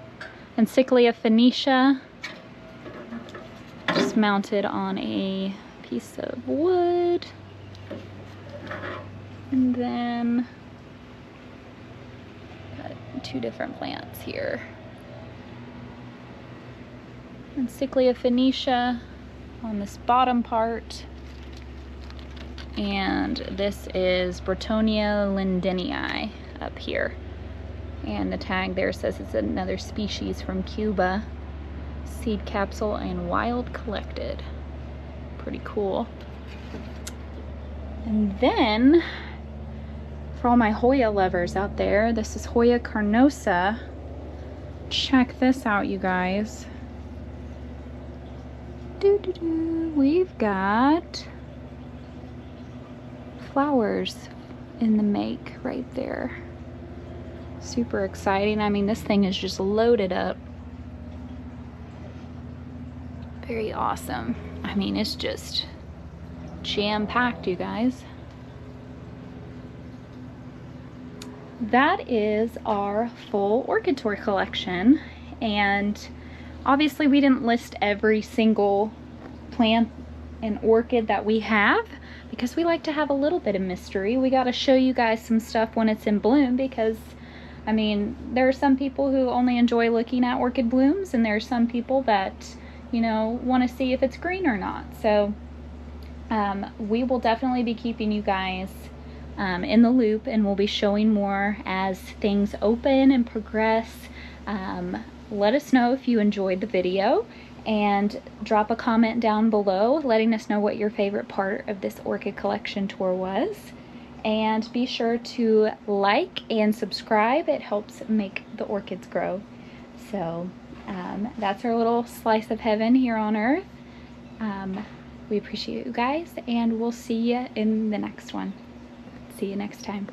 Encyclia phoenicea just mounted on a piece of wood. And then two different plants here. Encyclia phoenicea on this bottom part. And this is Broughtonia lindenii up here. And the tag there says it's another species from Cuba. Seed capsule and wild collected. Pretty cool. And then for all my Hoya lovers out there, this is Hoya carnosa. Check this out, you guys. We've got flowers in the make right there. Super exciting. I mean, this thing is just loaded up. Very awesome. I mean, it's just jam-packed, you guys. that is our full orchid tour collection and obviously we didn't list every single plant and orchid that we have because we like to have a little bit of mystery. We got to show you guys some stuff when it's in bloom because I mean, there are some people who only enjoy looking at orchid blooms and there are some people that, you know, want to see if it's green or not. So um, we will definitely be keeping you guys um, in the loop and we'll be showing more as things open and progress. Um, let us know if you enjoyed the video and drop a comment down below letting us know what your favorite part of this orchid collection tour was. And be sure to like and subscribe. It helps make the orchids grow. So um, that's our little slice of heaven here on earth. Um, we appreciate you guys and we'll see you in the next one. See you next time.